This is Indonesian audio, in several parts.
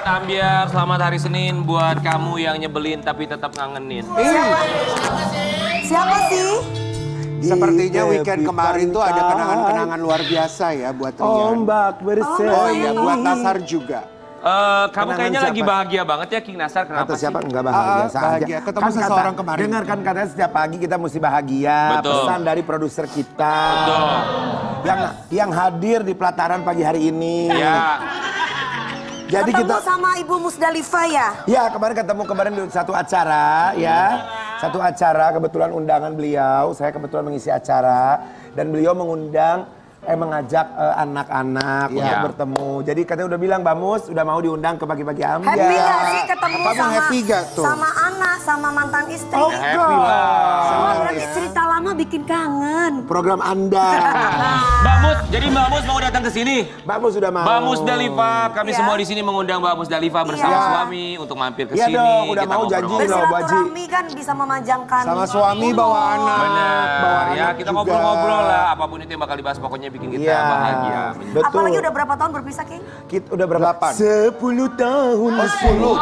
Buat Ambiar, selamat hari Senin. Buat kamu yang nyebelin tapi tetap ngangenin. Siapa sih? Sepertinya weekend kemarin tuh ada kenangan-kenangan luar biasa ya buat Rian. Ombak berseri. Oh iya, buat Nasar juga. Eh, kamu Kenangan kayaknya lagi siapa? bahagia banget ya King Nasar. Kenapa Atau sih? siapa enggak bahagia Ah, saja. bahagia. Ketemu seseorang kemarin. Dengarkan katanya setiap pagi kita mesti bahagia. Betul. Pesan dari produser kita. Betul. Yang yang hadir di pelataran pagi hari ini. Ya. Jadi Ketemu kita sama Ibu Musdalifah ya? Ya kemarin ketemu kemarin di satu acara ya. Satu acara kebetulan undangan beliau. Saya kebetulan mengisi acara. Dan beliau mengundang Eh mengajak eh, anak-anak untuk Iya. bertemu Jadi katanya udah bilang Mbak Mus udah mau diundang ke pagi-pagi Ambiar Happy gak sih ketemu Kamu sama happy gak tuh? sama anak, sama mantan istri? Oh, Happy lah. Wah, berarti cerita lama bikin kangen. Program Anda Mbak Mus, jadi Mbak Mus mau datang ke sini. Mbak Mus sudah mau Mbak Musdalifah, kami Iya. semua di sini mengundang Mbak Musdalifah bersama Iya. suami untuk mampir ke Iya sini. dong, udah Kita mau ngobrol-ngobrol. janji loh, Bu Haji. Bersilaturahmi kan bisa memanjangkan. Sama suami bawa anak. Benar, Bawa ya anak kita juga. ngobrol-ngobrol lah. Apa pun itu yang bakal dibahas, pokoknya bikin kita Iya bahagia. Betul Apalagi udah berapa tahun berpisah, King? Kita udah berapa? Delapan. Sepuluh tahun Oh, 10.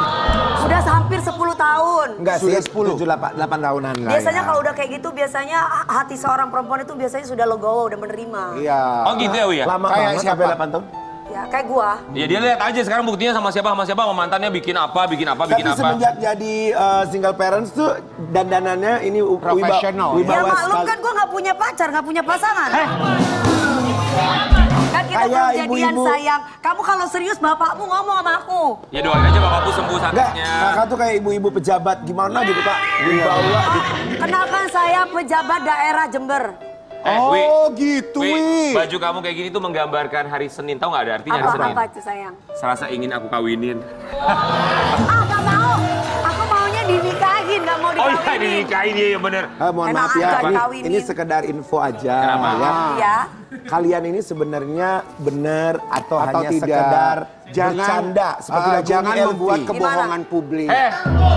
Sudah hampir 10 tahun. Enggak sih, Sudah 10. 7, 8, 8 tahunan lah Biasanya ya. kalau udah kayak gitu, biasanya hati seorang perempuan itu biasanya sudah legowo, udah menerima. Iya. Oh gitu ya, Uya? Lama Kayak banget siapa? sampai 8 tahun Ya, kayak gua. Ya dia lihat aja sekarang buktinya sama siapa, sama siapa, sama mantannya bikin apa, bikin apa, bikin Tapi apa. semenjak jadi uh, single parents tuh dandanannya ini Profesional. wiba- Ya maklum kan gua nggak punya pacar, nggak punya pasangan. Kan kita Kayak belum jadian ibu-ibu. sayang. Kamu kalau serius bapakmu ngomong sama aku. Ya doain aja bapakku sembuh Enggak, sakitnya. kakak tuh kayak ibu-ibu pejabat gimana gitu kak Wibawa gitu Kenalkan saya pejabat daerah Jember. Eh, Wi, Oh gitu, Wi, baju kamu kayak gini tuh menggambarkan hari Senin. Tahu nggak ada artinya hari Apa Senin? apa itu sayang? Serasa ingin aku kawinin. Ah nggak Oh iya dinikahin ya, ya bener. Ah, mohon Enak maaf ya, ini, ini sekedar info aja Kenapa? ya. Ya. Kalian ini sebenarnya benar atau, Atau hanya tidak. sekedar Jangan, bercanda seperti ah, lagu jangan Uni membuat kebohongan publik. Eh,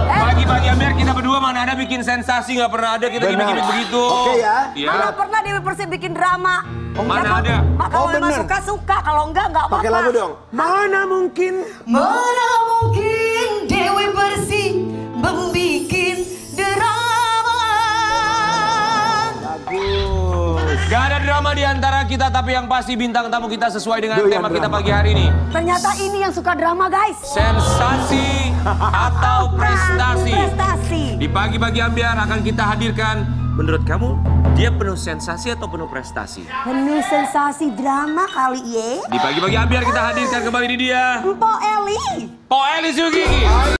pagi-pagi Amir kita berdua mana ada bikin sensasi nggak pernah ada kita bikin begitu. Oke ya. Iya. Mana pernah Dewi Persik bikin drama? Mana Ya, ada? Mak, kalau Oh, memang bener. suka suka, kalau enggak enggak apa-apa. Pakai lagu dong. Mana mungkin Mana mungkin Dewi Persik membikin Gak ada drama di antara kita, tapi yang pasti bintang tamu kita sesuai dengan Duh, tema kita drama. pagi hari ini. Ternyata ini yang suka drama guys. Sensasi atau prestasi. Prestasi. Di pagi-pagi Ambiar akan kita hadirkan, menurut kamu dia penuh sensasi atau penuh prestasi? Penuh sensasi drama kali ye. Di pagi-pagi Ambiar kita hadirkan kembali di dia, Empo Eli. Po Elis Yugi.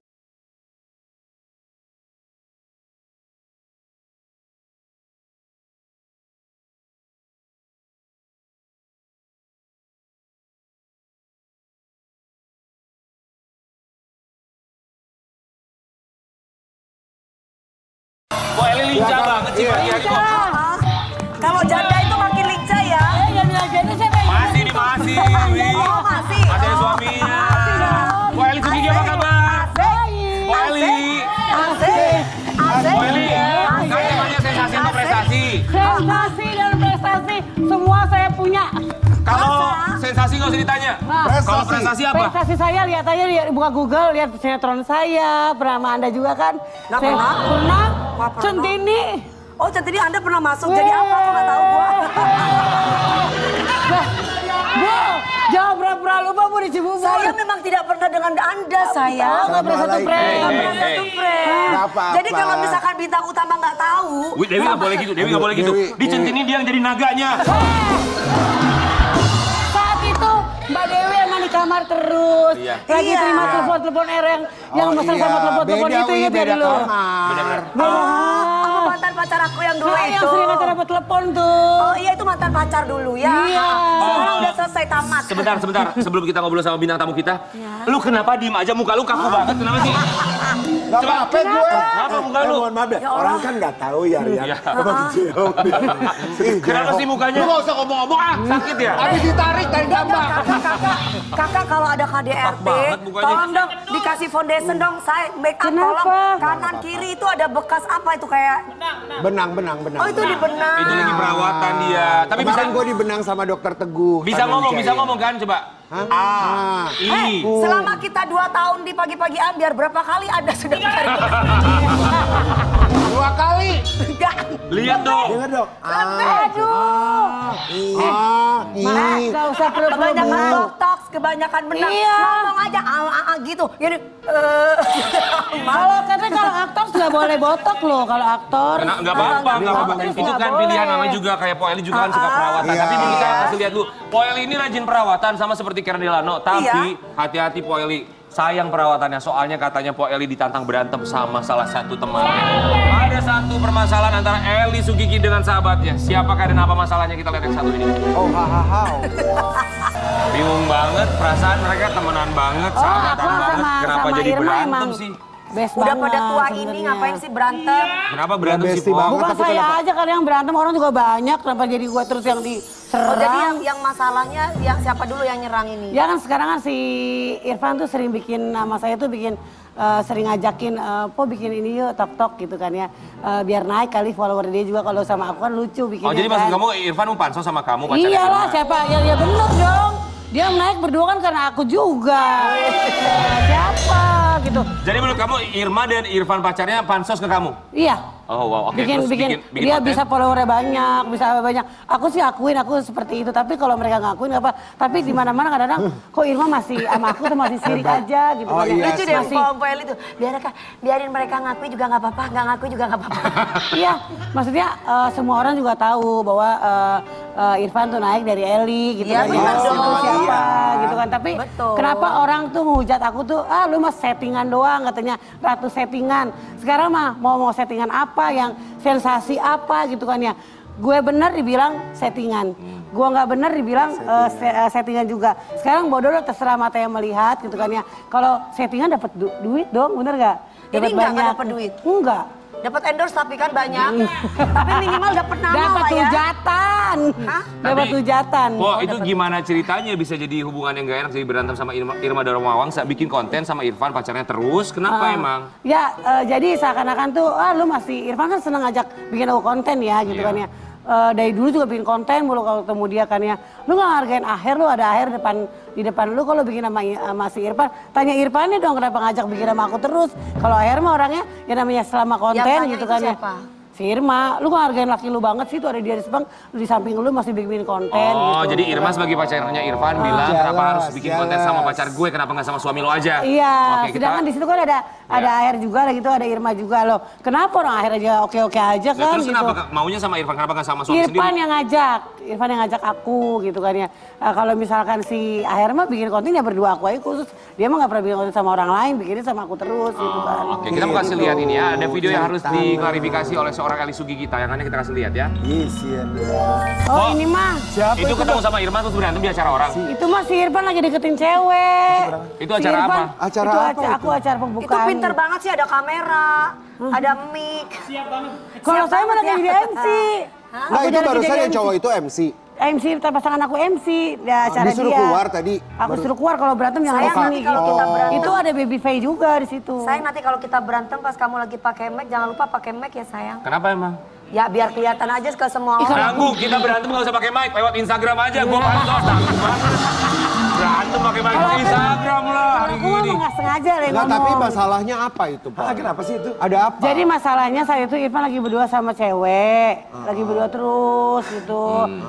Ditanya. Nah, Kalau prestasi apa? Prestasi saya lihat aja lihat buka Google lihat sinetron saya pernah sama anda juga kan? Nggak Saya pernah. Pernah. Pernah. Centini. Oh centini Anda pernah masuk jadi apa? Aku nggak tahu gua. Nah, Bu, jangan pura-pura lupa Bu di Cibubur. Saya memang tidak pernah dengan Anda saya. Nggak pernah satu prank. Nggak pernah satu apa-apa. Jadi kalau misalkan bintang utama nggak tahu. Wi, Dewi nggak boleh gitu, Dewi nggak boleh gitu. Di centini dia yang jadi naganya. Kamar terus. Iya. Lagi Iya. terima telepon-telepon R yang yang Oh, mesra iya. sama telepon-telepon itu Wi, ingat ya beda dulu. kamar. Sama mantan pacar aku yang dulu Nah, yang itu. sering nganter dapat telepon tuh. Oh iya itu mantan pacar dulu ya. Iya. Sekarang udah selesai tamat. Sebentar, sebentar. Sebelum kita ngobrol sama bintang tamu kita. Lu kenapa diem aja muka lu kaku banget? Kenapa sih? Gak apa-apa gue. Kenapa muka Eh, lu? mohon maaf deh, Ya orang kan nggak tahu ya Rian. Iya. Ih, Kenapa sih mukanya? Lu gak usah ngomong-ngomong ah. Sakit ya? Habis ditarik dari Enggak, gambar. kakak, kakak, kalau ada KDRT, tolong dong dikasih foundation dong, saya make up Kenapa? tolong kanan kiri itu ada bekas apa itu kayak Benang, benang, benang. Oh itu di benang. Itu lagi perawatan dia. Tapi bisa Kemarin gue dibenang sama dokter Teguh. bisa ngomong, bisa ngomong kan coba. Hah? A, Ah. I. Selama kita dua tahun di pagi-pagi ambiar berapa kali anda sudah mencari Dua kali. Enggak. Lihat dong. Dengar dong. Aduh. Ah, Mas, ih. gak usah perlu Kebanyakan botox, kebanyakan benang. Iya. Ngomong aja ah, ah, ah, gitu. Jadi eh Kalau katanya kalau aktor nggak boleh botok loh kalau aktor. Kena, nggak apa-apa, nggak apa-apa. Itu kan pilihan namanya juga kayak Po Eli juga kan suka perawatan. Iya. Tapi ini kita Iya. kasih lihat dulu. Po Eli ini rajin perawatan sama seperti Karen Delano. Tapi hati-hati Po Eli. Sayang perawatannya, soalnya katanya Po Eli ditantang berantem sama salah satu temannya. Ada satu permasalahan antara Eli Sugiki dengan sahabatnya. Siapakah dan apa masalahnya? Kita lihat yang satu ini. Oh, hahaha. Bingung banget, perasaan mereka temenan banget, Oh, sahabatan banget. sama Kenapa sama jadi Irma berantem emang sih? Best udah pada banget tua ini sebenarnya. ngapain sih berantem? Kenapa berantem sih. Bukan Tapi saya kenapa? aja kali yang berantem, orang juga banyak. Kenapa jadi gue terus yang diserang? Oh jadi yang yang masalahnya yang siapa dulu yang nyerang ini? Ya kan sekarang kan si Irfan tuh sering bikin nama saya tuh bikin eh, sering ngajakin eh, po bikin ini yuk tok tok gitu kan ya Eh, biar naik kali follower dia juga kalau sama aku kan lucu bikinnya Oh jadi kan. maksud kamu Irfan mau pansos sama kamu pacarnya Iyalah Irma? siapa ya ya bener dong dia naik berdua kan karena aku juga. Siapa gitu? Jadi menurut kamu Irma dan Irfan pacarnya pansos ke kamu? iya Oh wow, oke. bikin, Terus bikin, bikin dia konten? bisa followernya banyak, bisa apa banyak. Aku sih akuin aku seperti itu, tapi kalau mereka ngakuin nggak apa. Tapi di mana-mana kadang-kadang kok Irma masih sama aku tuh masih sirik aja gitu Oh, kan. ya. iya Lucu deh Masih- kelompok itu. Biar biarin mereka ngakui juga nggak apa-apa, nggak ngakui juga nggak apa-apa. Iya, maksudnya eh, semua orang juga tahu bahwa eh, eh, Irfan tuh naik dari Eli gitu Iya, kan. benar Itu dong. siapa Iya. gitu kan. Tapi Betul. kenapa orang tuh menghujat aku tuh, ah lu mah settingan doang katanya, ratu settingan. Sekarang mah mau mau settingan apa yang sensasi apa gitu kan ya. Gue bener dibilang settingan. Gue nggak bener dibilang eh, se- eh, settingan juga. Sekarang bodoh lo terserah mata yang melihat gitu kan ya. Kalau settingan dapat du- duit dong, bener gak? Ini nggak nggak dapet duit? Enggak. Dapat endorse tapi kan banyak. tapi minimal dapat nama Dapat lah ya. hujatan. Hah? Dapat hujatan. Po, Oh, itu dapat. gimana ceritanya bisa jadi hubungan yang gak enak jadi berantem sama Irma, Irma Darmawangsa bikin konten sama Irfan pacarnya terus? Kenapa Ah. emang? Ya, eh, jadi seakan-akan tuh, ah lu masih, Irfan kan seneng ngajak bikin aku konten ya gitu Iya. kan ya. Eh, dari dulu juga bikin konten mulu kalau ketemu dia kan ya. Lu gak hargain akhir lu ada akhir depan di depan lu kalau bikin sama, sama si Irfan. Tanya Irfannya dong kenapa ngajak bikin sama aku terus. Kalau akhir mah orangnya ya namanya selama konten tanya gitu itu kan ya. siapa? Si Irma, lu gak hargain laki lu banget sih tuh ada dia di Sepang, lu di samping lu masih bikin konten Oh, gitu. jadi Irma sebagai pacarnya Irfan bilang jelas, kenapa harus bikin konten jelas. sama pacar gue, kenapa nggak sama suami lo aja? Iya, Oke, kita sedangkan di situ kan ada ada Iya. air juga lah gitu, ada Irma juga loh. Kenapa orang akhir aja oke-oke aja Nah, kan terus gitu. kenapa maunya sama Irfan? Kenapa nggak sama suami Irfan sendiri? yang ngajak, Irfan yang ngajak aku gitu kan ya. Eh, kalau misalkan si Aher mah bikin konten ya berdua aku aja khusus. Dia mah nggak pernah bikin konten sama orang lain, bikinnya sama aku terus gitu kan. Oke, kita mau kasih lihat ini ya. Ada video yang harus diklarifikasi oleh seorang Eli Sugi kita. Yang kita kasih lihat ya. Yes, iya. Oh ini mah, itu ketemu sama Irma terus berantem di acara orang. itu mah si Irfan lagi deketin cewek. Itu Si acara Irfan- apa? Acara itu apa aca- itu? aku acara Itu pembukaan. Pinter banget sih ada kamera, ada mic. Kalau Siap saya banget malah ya. jadi MC. Nah Aku itu yang MC. cowok itu MC. MC, pasangan aku MC ya acara disuruh dia. keluar tadi? Aku Baru- suruh keluar kalau berantem jangan Sayang nanti kalau kita berantem. Itu ada baby Faye juga di situ. Sayang nanti kalau kita berantem pas kamu lagi pakai mic jangan lupa pakai mic ya sayang. Kenapa emang? Ya biar kelihatan aja ke semua orang. Ganggu, kita berantem nggak usah pakai mic, lewat Instagram aja. Gue pansos, banget. Berantem pakai aku- Instagram lah hari Aku mah gini. nggak sengaja deh Enggak, ngomong. tapi masalahnya apa itu, Pak? Ah, kenapa sih itu? Ada apa? Jadi masalahnya saat itu Irfan lagi berdua sama cewek, lagi berdua terus gitu.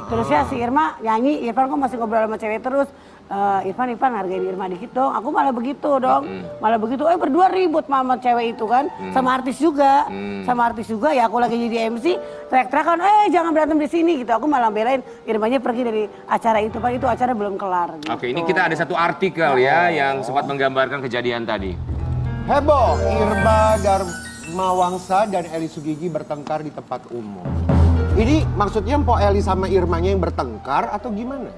Terus ya si Irma nyanyi, Irfan kok masih ngobrol sama cewek terus. Eh, Irfan, Irfan hargain Irma dikit dong. Aku malah begitu dong, malah begitu. Eh berdua ribut sama cewek itu kan, sama artis juga, sama artis juga. Ya aku lagi jadi MC, teriak-teriakan, eh jangan berantem di sini gitu. Aku malah belain Irmanya pergi dari acara itu, pak itu acara belum kelar. Gitu. Oke, ini kita ada satu artikel ya yang sempat menggambarkan kejadian tadi. Heboh, Irma Darmawangsa dan Eli Sugigi bertengkar di tempat umum. Ini maksudnya Mpok Eli sama Irmanya yang bertengkar atau gimana?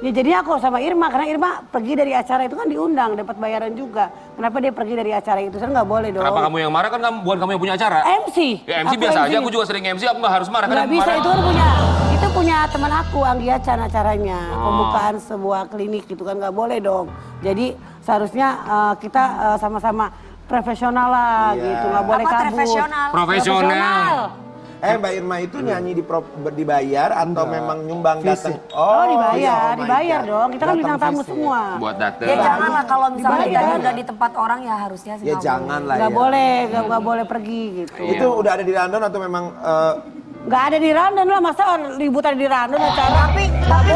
Ya jadi aku sama Irma karena Irma pergi dari acara itu kan diundang dapat bayaran juga. Kenapa dia pergi dari acara itu? Saya nggak boleh dong. Kenapa kamu yang marah kan kamu, bukan kamu yang punya acara? MC. Ya MC Aku biasa aja, MC-nya. aku juga sering MC, aku nggak harus marah. kan Nggak bisa marah. itu kan punya itu punya teman aku Anggi Acan acaranya Oh. pembukaan sebuah klinik gitu kan nggak boleh dong. Jadi seharusnya eh, kita eh, sama-sama profesional lah Iya. gitu nggak boleh Apa kabur. profesional? Profesional. Eh Mbak Irma itu nyanyi di pro, dibayar atau memang nyumbang datang? Oh, dibayar, iya, oh dibayar God. dong. Kita kan Datang bintang tamu semua. Buat dateng. Ya janganlah kalau misalnya Dibayar. kita udah di tempat orang ya harusnya sih Ya nggak jangan lah ya. boleh, nggak nggak boleh pergi gitu. Itu udah ada di London atau memang eh, Nggak ada di Randon lah, masa ribut ada di Randon acara. Tapi tapi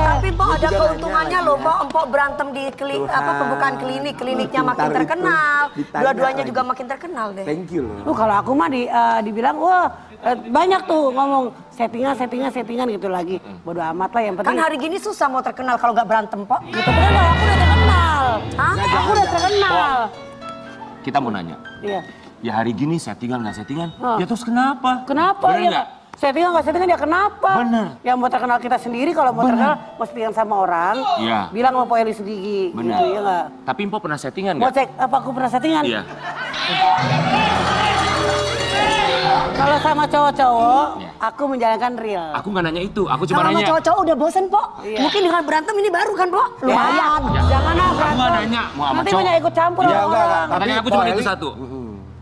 tapi Mbok ada keuntungannya loh. Mbok empok berantem di kli, Tuhan. apa pembukaan klinik, kliniknya makin terkenal. Dua-duanya juga makin terkenal deh. thank you loh. Tuh kalau aku mah di, eh, dibilang, wah eh, banyak tuh ngomong settingan, settingan, settingan gitu lagi. Bodoh amat lah yang Kan penting. hari gini susah mau terkenal kalau nggak berantem, Pok. Gitu kan aku udah terkenal. Hah? Aku udah terkenal. Kita mau nanya. Iya. Ya hari gini settingan nggak settingan? Oh. Ya terus kenapa? Kenapa Bener ya? nggak? Settingan nggak settingan ya kenapa? Bener. Yang mau terkenal kita sendiri kalau mau terkenal mau settingan sama orang. Iya. Bilang sama Poeli Sugigi Bener. gitu ya nggak? Tapi Mpo pernah settingan Mau nggak? cek apa aku pernah settingan? Iya. Kalau sama cowok-cowok, Iya. aku menjalankan real. Aku nggak nanya itu, aku cuma Kalau sama nanya. cowok-cowok udah bosen, Pok. Iya. Mungkin dengan berantem ini baru kan, Pok? Ya, Lumayan. Jangan lah Aku nggak nanya mau sama Nanti cowok. banyak ikut campur Iya, enggak, orang. enggak. Tapi aku cuma itu satu.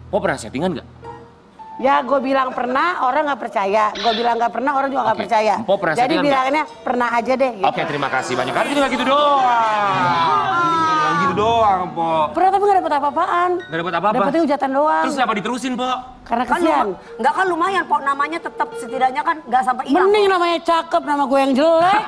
Po pernah settingan nggak? Ya gue bilang pernah, orang nggak percaya. Gue bilang nggak pernah, orang juga nggak Oke. percaya. Empo pernah Jadi bilangnya pernah aja deh. Gitu. Oke, terima kasih banyak. Itu nggak gitu doang. Doang, Po. Pernah tapi nggak dapet apa-apaan. Nggak dapet apa-apa. Dapetnya hujatan doang. Terus kenapa diterusin, Po? Karena Kan kesian. luma- nggak kan lumayan, Pok. Namanya tetap setidaknya kan nggak sampai hilang. Mending namanya cakep, nama gue yang jelek.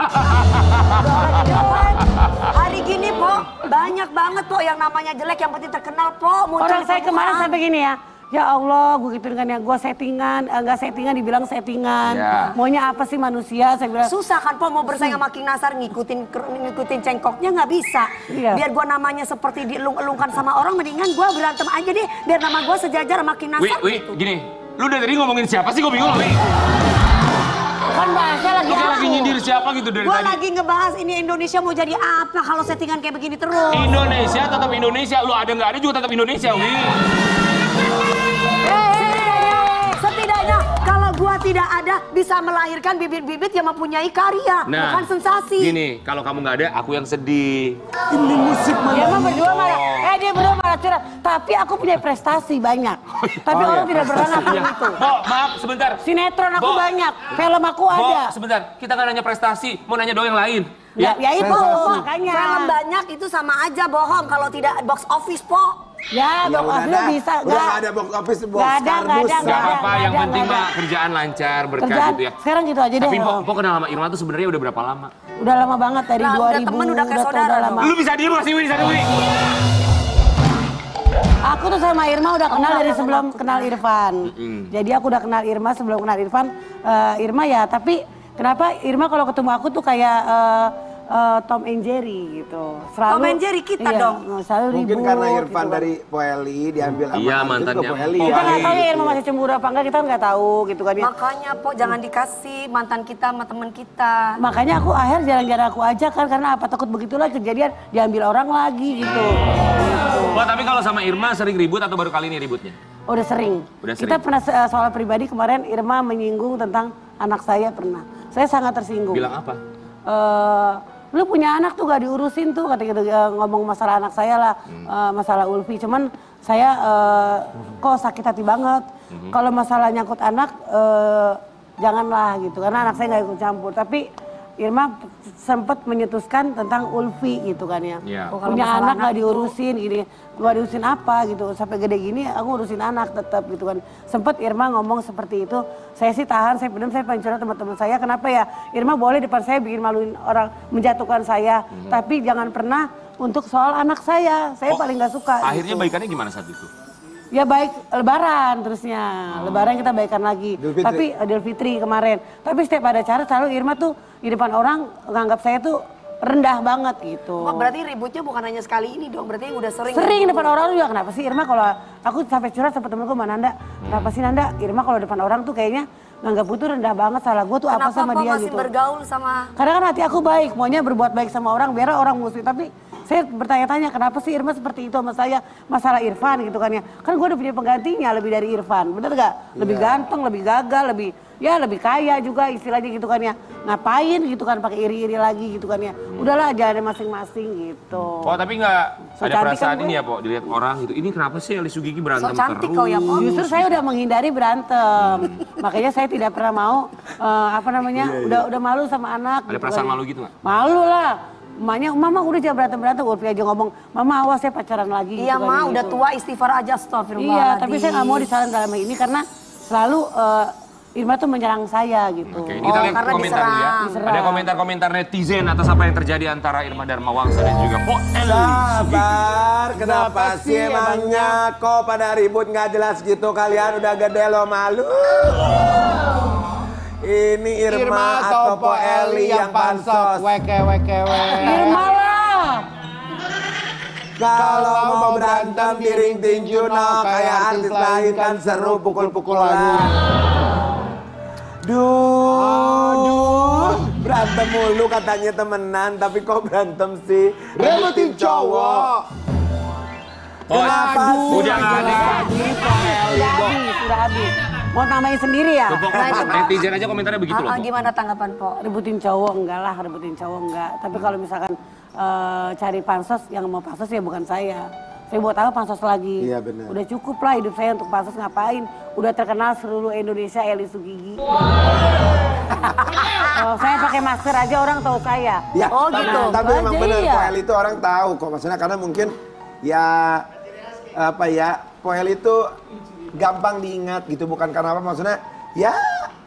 Jelek. Hari gini, Po, banyak banget, Po, yang namanya jelek, yang penting terkenal, Po. Muncul Orang saya kemarin sampai gini ya. Ya Allah, gue gitu kan ya, gue settingan, eh, nggak settingan dibilang settingan. Ya. Maunya apa sih manusia? Saya bilang, Susah kan, Po, mau bersaing sama King Nasar, ngikutin ngikutin cengkoknya nggak bisa. Iya. Biar gua namanya seperti dielung-elungkan sama orang, mendingan gua berantem aja deh, biar nama gua sejajar sama King Nasar. Wi, gitu. gini. Lu dari tadi ngomongin siapa sih? Gue bingung, Wi. kan bahasa lagi Lu lagi nyindir siapa gitu dari Gua tadi? lagi ngebahas ini Indonesia mau jadi apa kalau settingan kayak begini terus. Indonesia tetap Indonesia. Lu ada nggak ada juga tetap Indonesia, Wi. Setidaknya, setidaknya kalau gua tidak ada bisa melahirkan bibit-bibit yang mempunyai karya, bukan sensasi. Nah, Gini, kalau kamu nggak ada, aku yang sedih. Ini musik Dia mah berdua malah, eh dia berdua malah curhat. Tapi aku punya prestasi banyak. Tapi orang tidak pernah ngaku Iya. gitu. Bo, maaf sebentar. Sinetron aku Bo. banyak, film aku Bo, ada. sebentar. Kita nggak nanya prestasi, mau nanya dong yang lain. Ya, ya itu Sensasi. makanya. Film banyak itu sama aja bohong kalau tidak box office, Po. Ya, Ya udah akhirnya dah. bisa. Udah nggak ada box office, box Nggak ada, nggak kardus. ada, Gak nggak ada. apa-apa, yang nggak penting ada. mah kerjaan lancar, berkah Kerjaan, gitu ya. sekarang gitu aja deh. Tapi Bo, Bo kenal sama Irma tuh sebenarnya udah berapa lama? Udah lama banget dari Nah, udah 2000. temen, udah kayak saudara lama. Lu bisa diem gak sih, Wi, di sana, Wi? Aku tuh sama Irma udah kenal dari sebelum kenal Irfan. Jadi aku udah kenal Irma sebelum kenal Irfan. Eh, Irma ya, tapi kenapa Irma kalau ketemu aku tuh kayak eh, eh, Tom and Jerry gitu. Selalu, Tom and Jerry kita iya, dong. Selalu Mungkin ribut, karena Irfan gitu. dari Poeli diambil sama Iya, itu mantannya. ke Poeli Kita ya. nggak tahu ya Irma masih cemburu apa enggak, kita nggak tahu gitu kan. ya. Makanya, Po, jangan dikasih mantan kita sama temen kita. Makanya aku akhir jarang-jarang aku aja kan karena apa takut begitulah kejadian diambil orang lagi gitu. Bo, tapi kalau sama Irma sering ribut atau baru kali ini ributnya? Udah sering. Udah Kita sering. pernah eh, soal pribadi kemarin Irma menyinggung tentang anak saya pernah. Saya sangat tersinggung. Bilang apa? Eh, lu punya anak tuh gak diurusin tuh kata gitu eh, ngomong masalah anak saya lah Hmm. eh, masalah Ulfi cuman saya eh, kok sakit hati banget Hmm. kalau masalah nyangkut anak eh, janganlah gitu karena anak saya nggak ikut campur tapi Irma sempat menyetuskan tentang Ulfi gitu kan ya. Iya. Oh, punya anak anak nggak diurusin gini nggak diurusin apa gitu. Sampai gede gini aku urusin anak tetap gitu kan. Sempet Irma ngomong seperti itu. Saya sih tahan saya pendam saya pengen teman-teman saya. Kenapa ya? Irma boleh depan saya bikin maluin orang menjatuhkan saya. Mhm. tapi jangan pernah untuk soal anak saya. Saya paling nggak suka Oh, Akhirnya gitu. baikannya gimana saat itu? Ya baik lebaran terusnya. Lebaran kita baikan lagi. Idul Fitri. Tapi Idul Fitri kemarin. Tapi setiap ada acara selalu Irma tuh di depan orang nganggap saya tuh rendah banget gitu. Oh, berarti ributnya bukan hanya sekali ini dong, berarti udah sering. Sering depan orang juga kenapa sih Irma kalau aku sampai curhat sama temenku sama Nanda. Kenapa sih Nanda? Irma kalau depan orang tuh kayaknya nganggap gue tuh rendah banget salah gue tuh apa Kenapa sama Po dia masih gitu. bergaul sama Karena kan hati aku baik, maunya berbuat baik sama orang biar orang musuh tapi saya bertanya-tanya kenapa sih Irma seperti itu sama saya masalah Irfan gitu kan ya. Kan gue udah punya penggantinya lebih dari Irfan, bener gak? Lebih Iya. ganteng, lebih gagal, lebih ya lebih kaya juga istilahnya gitu kan ya. Ngapain gitu kan pakai iri-iri lagi gitu kan ya. Udahlah jalan masing-masing gitu. Oh tapi nggak So ada cantik perasaan kan ini ya, Po? Dilihat orang gitu. Ini kenapa sih Eli Sugigi berantem So cantik terus? kau ya, Po. Justru saya udah menghindari berantem. Makanya saya tidak pernah mau eh, apa namanya? udah udah malu sama anak. Ada gitu perasaan kan ya. malu gitu nggak? Malu lah. Emaknya, mama udah jangan berantem-berantem. Urfi aja ngomong, mama awas ya pacaran lagi. Iya gitu kan, mah gitu. udah tua istighfar aja astagfirullah. Iya, tapi saya nggak mau disalahin dalam hal ini karena selalu eh, Irma tuh menyerang saya gitu. Oke, ini Oh, kita lihat karena komentar dulu ya. diserang. Diserang. Ada komentar-komentar netizen atas apa yang terjadi antara Irma Dharma Wangsa dan juga Po Eli. Sabar, kenapa sih emangnya kok pada ribut nggak jelas gitu kalian udah gede lo malu. Ini Irma, atau Po Eli yang pansos. Weke weke weke. Irma lah. Kalau mau berantem piring tinju no kayak artis lain kan seru pukul-pukulan. Duh, duh, berantem mulu katanya temenan tapi kok berantem sih? Rebutin cowok. Po, Kenapa sih? udah nggak ada. Sudah habis, sudah habis. Mau namain sendiri ya? Tuh, Nah, itu, netizen aja komentarnya begitu loh, Ah, ah, gimana tanggapan Po? rebutin cowok enggak lah, rebutin cowok enggak. Tapi kalau misalkan eh, cari pansos, yang mau pansos ya bukan saya. Saya buat apa pansos lagi? Iya, benar. Udah cukup lah hidup saya untuk pansos ngapain? Udah terkenal seluruh Indonesia Eli Sugigi. Kalau saya pakai masker aja orang tahu saya. Ya, Oh, tapi, gitu. tapi memang benar iya. Poel itu orang tahu kok maksudnya karena mungkin ya apa ya Poel itu gampang diingat gitu bukan karena apa maksudnya ya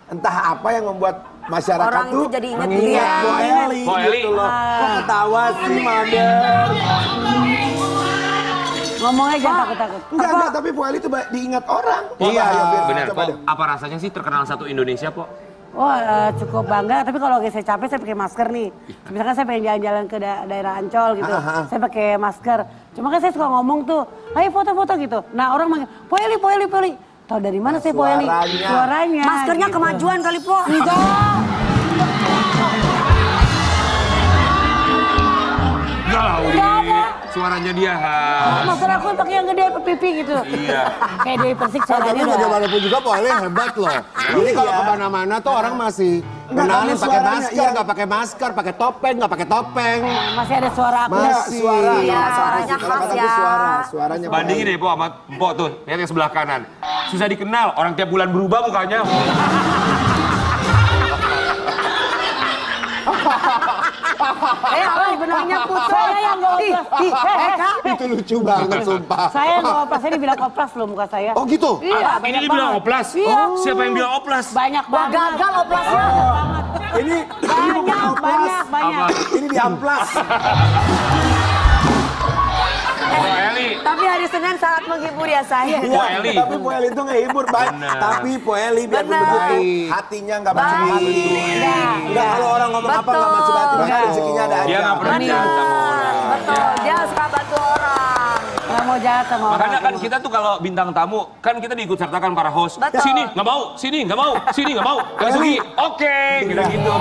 entah apa yang membuat masyarakat Orang itu tuh jadi ingat mengingat dia. Ah. Poeli Po Eli. gitu loh. Kok ketawa sih, Mother? Ngomongnya jangan takut-takut. Enggak, enggak, tapi Poeli itu ba- diingat orang. Po, Iya, Po, deh. apa rasanya sih terkenal satu Indonesia, Po? Oh eh, cukup bangga, tapi kalau lagi saya capek saya pakai masker nih. Misalkan saya pengen jalan-jalan ke da- daerah Ancol gitu, Ah, ah. saya pakai masker. Cuma kan saya suka ngomong tuh, ayo foto-foto gitu. Nah orang manggil, Poeli, Poeli, Poeli. Tahu dari mana saya Poeli? suaranya. Suaranya. Maskernya gitu. kemajuan kali Po. Enggak. Ada. Suaranya dia khas. Masker aku pakai yang gede pipi gitu. Iya. Kayak Dewi Persik Tapi suaranya udah. bagaimanapun juga Eli hebat loh. Jadi kalau ke mana-mana tuh orang masih kenalin tapi pakai masker, iya. nggak pakai masker, pakai topeng, nggak pakai topeng. Masih ada suara aku. Masih. suara. Iya, Kalau suaranya khas ya. Suara, suaranya Bandingin deh, Po, sama Po tuh. Lihat yang sebelah kanan. Susah dikenal, orang tiap bulan berubah mukanya. Eh, apa benangnya putus? Saya yang Ih, oplas. ih, eh, Kak. Itu lucu banget sumpah. Saya nggak oplas, saya dibilang oplas loh muka saya. Oh gitu? Iya, Ah, ini dibilang banget. oplas. Iya. Oh, siapa yang bilang oplas? Banyak Wah, banget. gagal oplasnya. Ini, ini bukan Banyak, oplas. banyak, banyak. Ini di amplas. Eli. Tapi hari Senin sangat menghibur ya saya. Po Eli. Tapi Poeli itu ngehibur, baik. Benar. Tapi Poeli biar Benar. begitu hatinya nggak macam Baik. itu. Enggak, Enggak kalau orang ngomong apa nggak macam hati, Betul. rezekinya ada aja. Dia nggak pernah jahat sama orang. Betul, dia suka bantu orang. Nggak mau jahat sama orang. Makanya kan kita tuh kalau bintang tamu, kan kita diikut sertakan para host. Betul. Sini, nggak mau, sini, nggak mau, sini, nggak mau. Eli Sugi, oke, gitu-gitu.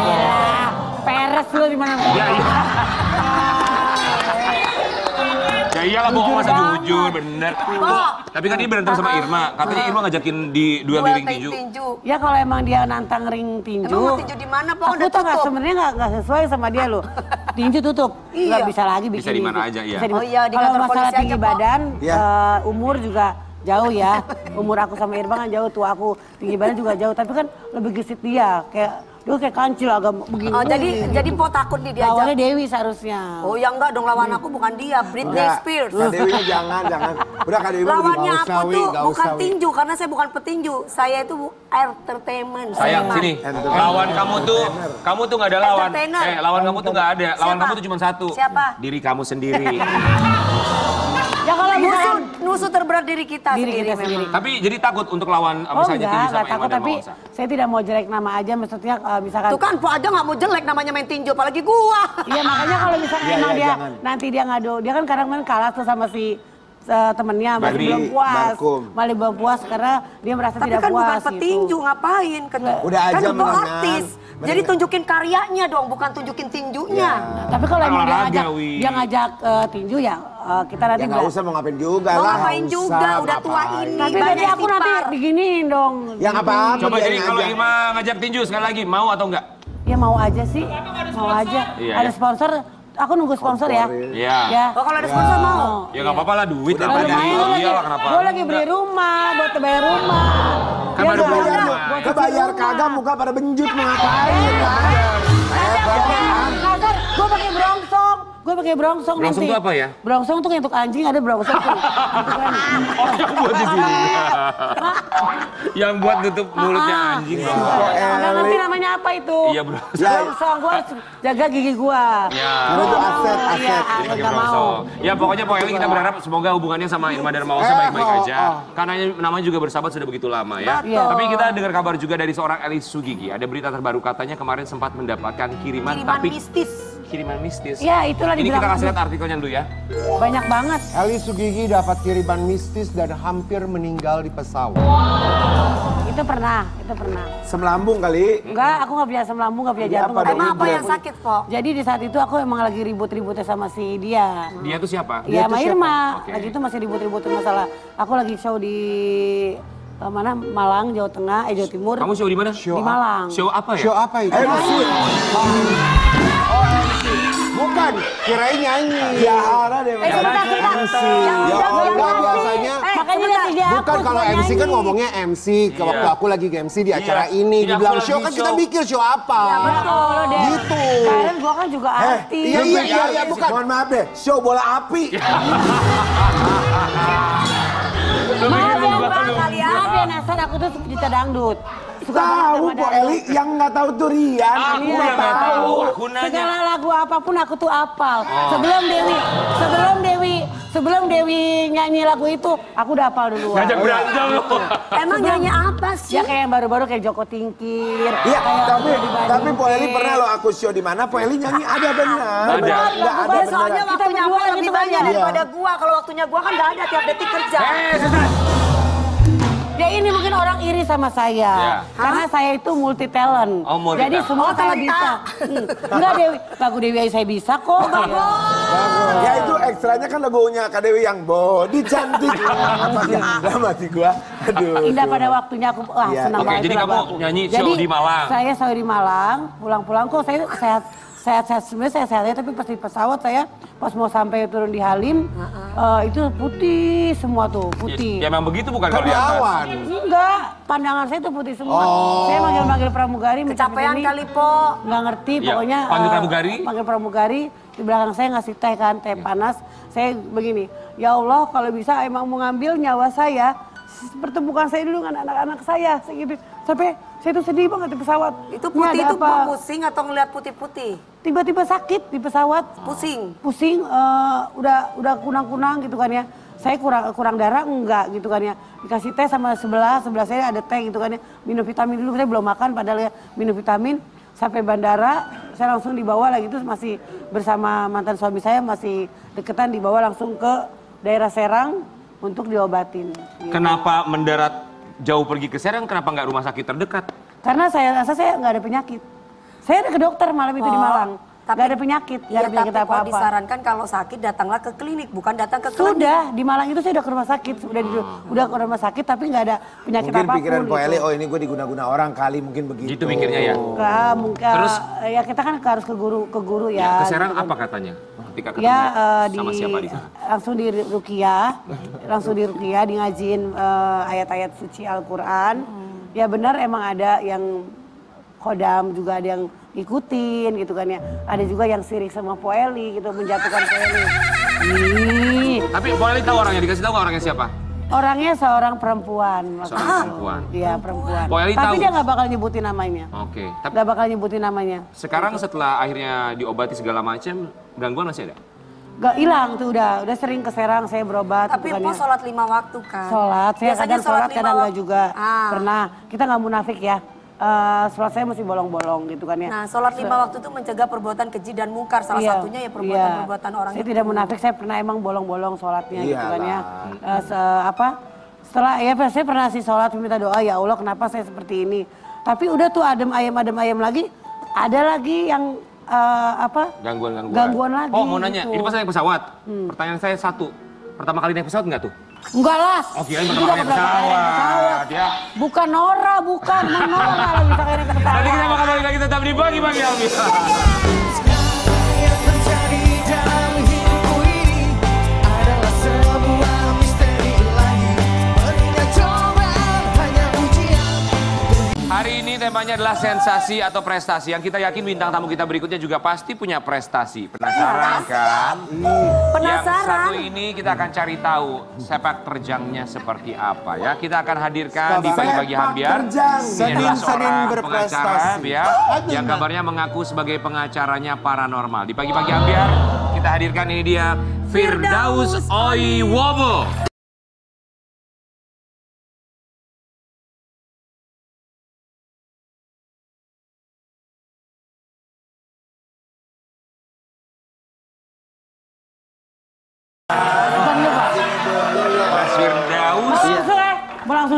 Peres lu di mana? Ya, iya. Ya iyalah bohong masa jujur, bener. Tapi kan dia berantem sama Irma. Katanya Irma ngajakin di duel di ring tinju. tinju. Ya kalau emang dia nantang ring tinju. Emang mau tinju di mana, Po? Aku Udah tuh sebenarnya nggak nggak sesuai sama dia loh. Tinju tutup. Iya. Nggak bisa lagi bikin. Bisa di mana aja, iya. Di- Oh iya, di Kalau masalah tinggi badan, Iya. eh, umur juga jauh ya. Umur aku sama Irma kan jauh, tua aku tinggi badan juga jauh. Tapi kan lebih gesit dia, kayak dia kayak kancil agak begini. Oh, jadi jadi Po takut nih Lawannya diajak. Dewi seharusnya. Oh ya enggak dong lawan aku bukan dia, Britney Enggak, Spears. Kak Dewi jangan, jangan. Udah Kak Dewi Lawannya aku usah, tuh bukan usah, Wi. tinju karena saya bukan petinju. Saya itu entertainment. Sayang, seniman. sini. Entertainer. Lawan kamu tuh, kamu tuh nggak ada lawan. Entertainer. Eh, lawan kamu tuh nggak ada. Lawan Siapa? kamu tuh cuma satu. Siapa? Diri kamu sendiri. Ya kalau Musuh, misalkan musuh terberat diri kita diri sendiri kita sendiri. Tapi jadi takut untuk lawan Oh misalnya enggak, tinju enggak sama Irma takut tapi Mawasa. saya tidak mau jelek nama aja maksudnya eh, misalkan Tuh kan Po aja nggak mau jelek namanya main tinju apalagi gua. Iya makanya kalau misalnya emang iya, dia jangan. nanti dia ngadu, dia kan kadang kan kalah tuh sama si eh, temennya masih Barbie, belum puas, masih belum puas karena dia merasa Tapi tidak kan puas bukan gitu. petinju ngapain? Ket- Udah kan aja itu menang. artis. Jadi tunjukin karyanya dong, bukan tunjukin tinjunya. Nah, tapi kalau emang dia ngajak, Wi. dia ngajak eh, tinju ya eh, kita nanti Ya nggak usah mau ngapain juga Mau lah. ngapain nggak juga, usah, udah tua ngapain. ini. Tapi banyak nanti aku nanti diginiin dong. Yang apa-apa Coba jadi kalau. Irma ngajak tinju sekali lagi, mau atau enggak? Ya mau aja sih, mau aja. Iya, ada iya. sponsor, aku nunggu sponsor ya. Iya. Ya. Oh, kalau ada sponsor mau? Ya nggak apa-apa lah duit Udah apa Gue lagi, iyalah kenapa? gue lagi beli rumah, buat bayar rumah. Kan Ya baru beli Kebayar, kagak muka pada benjut mau ngapain? Lah. Gue pakai brongsong, Brongsong nanti. tuh apa ya? Brongsong tuh kayak untuk anjing ada brongsong tuh. Oh, yang buat di sini. yang buat tutup mulutnya Ah, anjing. iya. Nggak ngerti namanya apa itu. Iya, bro. Brongsong, gue harus jaga gigi gue. Ya. Itu tuh aset, Iya, aset. pakai nggak mau. brongsong. Ya pokoknya Po Eli kita berharap semoga hubungannya sama Irma Darmawansa Eh, baik-baik oh, aja. oh. Karena namanya juga bersahabat sudah begitu lama ya. Betul. Tapi kita dengar kabar juga dari seorang Eli Sugigi. Ada berita terbaru katanya kemarin sempat mendapatkan kiriman, Kiriman tapi mistis. Kiriman mistis. Ya, itulah Ini dibilang kita kasih lihat artikelnya dulu ya. banyak banget. Eli Sugigi dapat kiriman mistis dan hampir meninggal di pesawat. Itu pernah, itu pernah. Semelambung kali. Enggak, aku nggak punya asam lambung, nggak punya Iya, jantung. apa? Emang apa ibu. yang sakit, Po? Jadi di saat itu aku emang lagi ribut-ributnya sama si dia. Dia tuh siapa? Iya, sama tuh siapa? Irma. Oke. Lagi itu masih ribut-ributin masalah. Aku lagi show di eh, mana? Malang, Jawa Tengah, eh Jawa Timur. Kamu show di mana? di Malang. Show apa ya? Show apa itu? Eh, Bukan, kirain nyanyi. Ya, ada deh. Eh, sebentar, sebentar. MC. Ya udah Allah, biasanya. Eh, Makanya sebentar. dia Bukan kalau MC kan ngomongnya MC. Ke waktu Iya. aku lagi MC di acara Iya. ini, Iya, aku dibilang show kan kita mikir show apa. Ya betul deh. Gitu. Kalian gua kan juga Eh, artis. Iya, iya, iya, iya, bukan. Mohon maaf deh, show bola api. Maaf ya, Bang, Bang. kalian. Maaf ya, Nasar, aku tuh pecinta dangdut. Tahu kok. Eli yang nggak tahu tuh Rian. Aku Aku yang nggak tahu. tahu. Aku nanya. Segala lagu apa pun aku tuh apal. Sebelum Dewi, sebelum Dewi, sebelum Dewi nyanyi lagu itu, aku udah apal duluan. Ngajak berantem lu. Emang nyanyi apa sih? Ya kayak yang baru-baru kayak Joko Tingkir. Iya, kayak tapi tapi Po Eli pernah loh aku show di mana Po Eli nyanyi ada benar. Ada. Nggak ada Soalnya waktunya lagi lebih banyak Iya. daripada gua. Kalau waktunya gua kan nggak ada tiap detik kerja. Eh, Ya ini mungkin orang iri sama saya. Ya. Karena saya itu multi talent. Oh, multi Jadi semua Oh, saya bisa. Hmm. Enggak Dewi, lagu Dewi Ayu saya bisa kok. Iya. Ya itu ekstranya kan lagunya Kak Dewi yang body cantik. Apa sih? Dalam hati gua. Aduh. Indah pada waktunya aku wah Iya. senang Oke, banget jadi kamu aku. nyanyi show Jadi, di Malang. Saya selalu di Malang, pulang-pulang kok saya sehat sehat sehat sebenarnya saya sehat ya, tapi pas di pesawat saya pas mau sampai turun di Halim eh, itu putih semua tuh putih. Ya memang begitu bukan Kan kalau di atas. awan. Enggak, pandangan saya tuh putih semua. Oh. Saya manggil-manggil pramugari Kecapean kali, Po. Nggak ngerti, Iya, pokoknya. panggil eh, pramugari? Panggil pramugari, di belakang saya ngasih teh kan, teh panas. Saya begini, ya Allah kalau bisa emang mau ngambil nyawa saya, pertemukan saya dulu dengan anak-anak saya. Saya gitu. Sampai saya tuh sedih banget di pesawat. Itu putih ada itu apa? pusing atau ngeliat putih-putih? Tiba-tiba sakit di pesawat. Pusing. Pusing, eh, udah udah kunang-kunang gitu kan ya. Saya kurang kurang darah enggak gitu kan ya. Dikasih teh sama sebelah, sebelah saya ada teh gitu kan ya. Minum vitamin dulu, saya belum makan padahal ya minum vitamin. Sampai bandara, saya langsung dibawa lagi itu masih bersama mantan suami saya masih deketan dibawa langsung ke daerah Serang untuk diobatin. Gitu. Kenapa mendarat jauh pergi ke Serang, kenapa nggak rumah sakit terdekat? Karena saya rasa saya nggak ada penyakit. Saya ada ke dokter malam itu di Oh, Malang. tapi- Nggak ada penyakit, nggak Iya, ada penyakit tapi apa-apa. disarankan kalau sakit datanglah ke klinik, bukan datang ke klinik. Sudah, di Malang itu saya udah ke rumah sakit, udah di, udah ke rumah sakit tapi nggak ada penyakit Mungkin apa pun. pikiran Po gitu. Eli, oh ini gue diguna-guna orang kali mungkin begitu. Gitu mikirnya ya. Enggak, mungkin Terus? ya kita kan harus ke guru ke guru Ya, ya. ke Serang gitu kan. apa katanya? Ketika ketemu Ya di, sama siapa di sana? langsung di Rukia, langsung di Rukia di ngajiin eh, ayat-ayat suci Al-Qur'an. Ya benar emang ada yang kodam juga ada yang ikutin gitu kan ya. Ada juga yang sirik sama Poeli gitu menjatuhkan Poeli. Ih, Tapi boleh tahu orangnya, dikasih tahu orangnya siapa? Orangnya seorang perempuan. Seorang perempuan. Iya perempuan. Eli Tapi tahu? dia nggak bakal nyebutin namanya. Oke, tapi Nggak bakal nyebutin namanya. sekarang setelah akhirnya diobati segala macam, gangguan masih ada? Gak hilang tuh udah, udah sering ke Serang saya berobat. Tapi gitu kan po ya. sholat lima waktu kan? Sholat, saya Biasanya kadang sholat, lima kadang nggak waktu. juga. Ah. Pernah, kita nggak munafik ya. Eh, sholat saya masih bolong-bolong gitu kan ya. Nah, sholat lima waktu itu mencegah perbuatan keji dan mungkar. Salah Iya, satunya ya iya. perbuatan-perbuatan orang Saya itu. tidak munafik, saya pernah emang bolong-bolong sholatnya gitu kan ya. Iyalah. Eh, se- apa? Setelah ya saya pernah sih sholat minta doa ya Allah kenapa saya seperti ini. Tapi udah tuh adem ayam adem ayam lagi ada lagi yang eh, apa? Gangguan-gangguan. Gangguan lagi, Oh mau nanya, gitu. ini pas naik pesawat. Pertanyaan saya satu. Pertama kali naik pesawat nggak tuh? Enggak lah. Oh kirain pernah naik pesawat. Ya. Bukan Nora, bukan. Nora lagi ke pesawat. Nanti kita bakal balik lagi tetap di pagi-pagi Albi. Temanya adalah sensasi atau prestasi. Yang kita yakin bintang tamu kita berikutnya juga pasti punya prestasi. Penasaran kan? Yang satu Penasaran. ini kita akan cari tahu sepak terjangnya seperti apa ya. Kita akan hadirkan di pagi-pagi Sepak Hambiar. terjang. Ini adalah Senin-senin seorang berprestasi. pengacara ya, yang kabarnya mengaku sebagai pengacaranya paranormal. Di pagi-pagi Hambiar kita hadirkan ini dia Firdaus Oiwobo.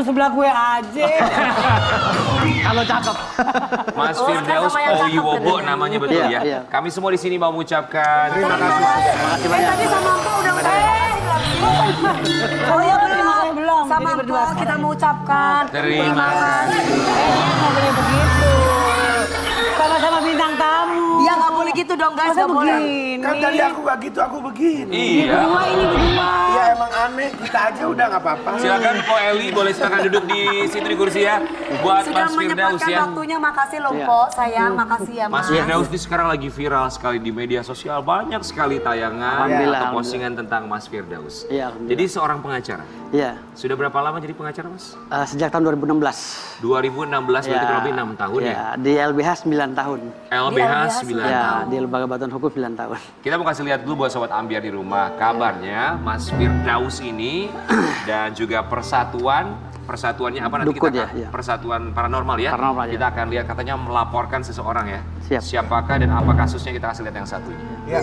Sebelah gue aja. Kalau cakep. Mas Oh, Firdaus katanya. namanya betul Iya, ya. iya. Kami semua di sini mau mengucapkan terima kasih. Eh tadi sama Empok udah. Oh iya belum. Belum, Sama Empok kita mengucapkan Terima kasih. Eh, nggak boleh begitu. Gitu dong guys, Masa nggak boleh. begini? Kan tadi aku gak gitu, aku begini. Iya. Berdua ini berdua. Iya emang aneh, kita aja udah gak apa-apa. Silakan Po Eli boleh silakan duduk di situ di kursi ya. Buat Sudah Mas Firdaus ya. waktunya, makasih loh Empok, sayang, makasih ya Mas Mas. Firdaus ini sekarang lagi viral sekali di media sosial. Banyak sekali tayangan atau postingan tentang Mas Firdaus. Iya, alhamdulillah. Jadi seorang pengacara. Iya. Sudah berapa lama jadi pengacara Mas? Eh, sejak tahun 2016. 2016 berarti kurang lebih 6 tahun ya. Iya, Di LBH 9 tahun. LBH LBH 9 Ya, di Lembaga Bantuan Hukum 9 tahun. Kita mau kasih lihat dulu buat sobat Ambiar di rumah. Kabarnya Mas Firdaus ini dan juga persatuan persatuannya apa nanti Dukun kita ya, iya. persatuan paranormal ya. Paranormal, ya. kita akan lihat katanya melaporkan seseorang ya. Siap. Siapakah dan apa kasusnya kita kasih lihat yang satunya. Ya.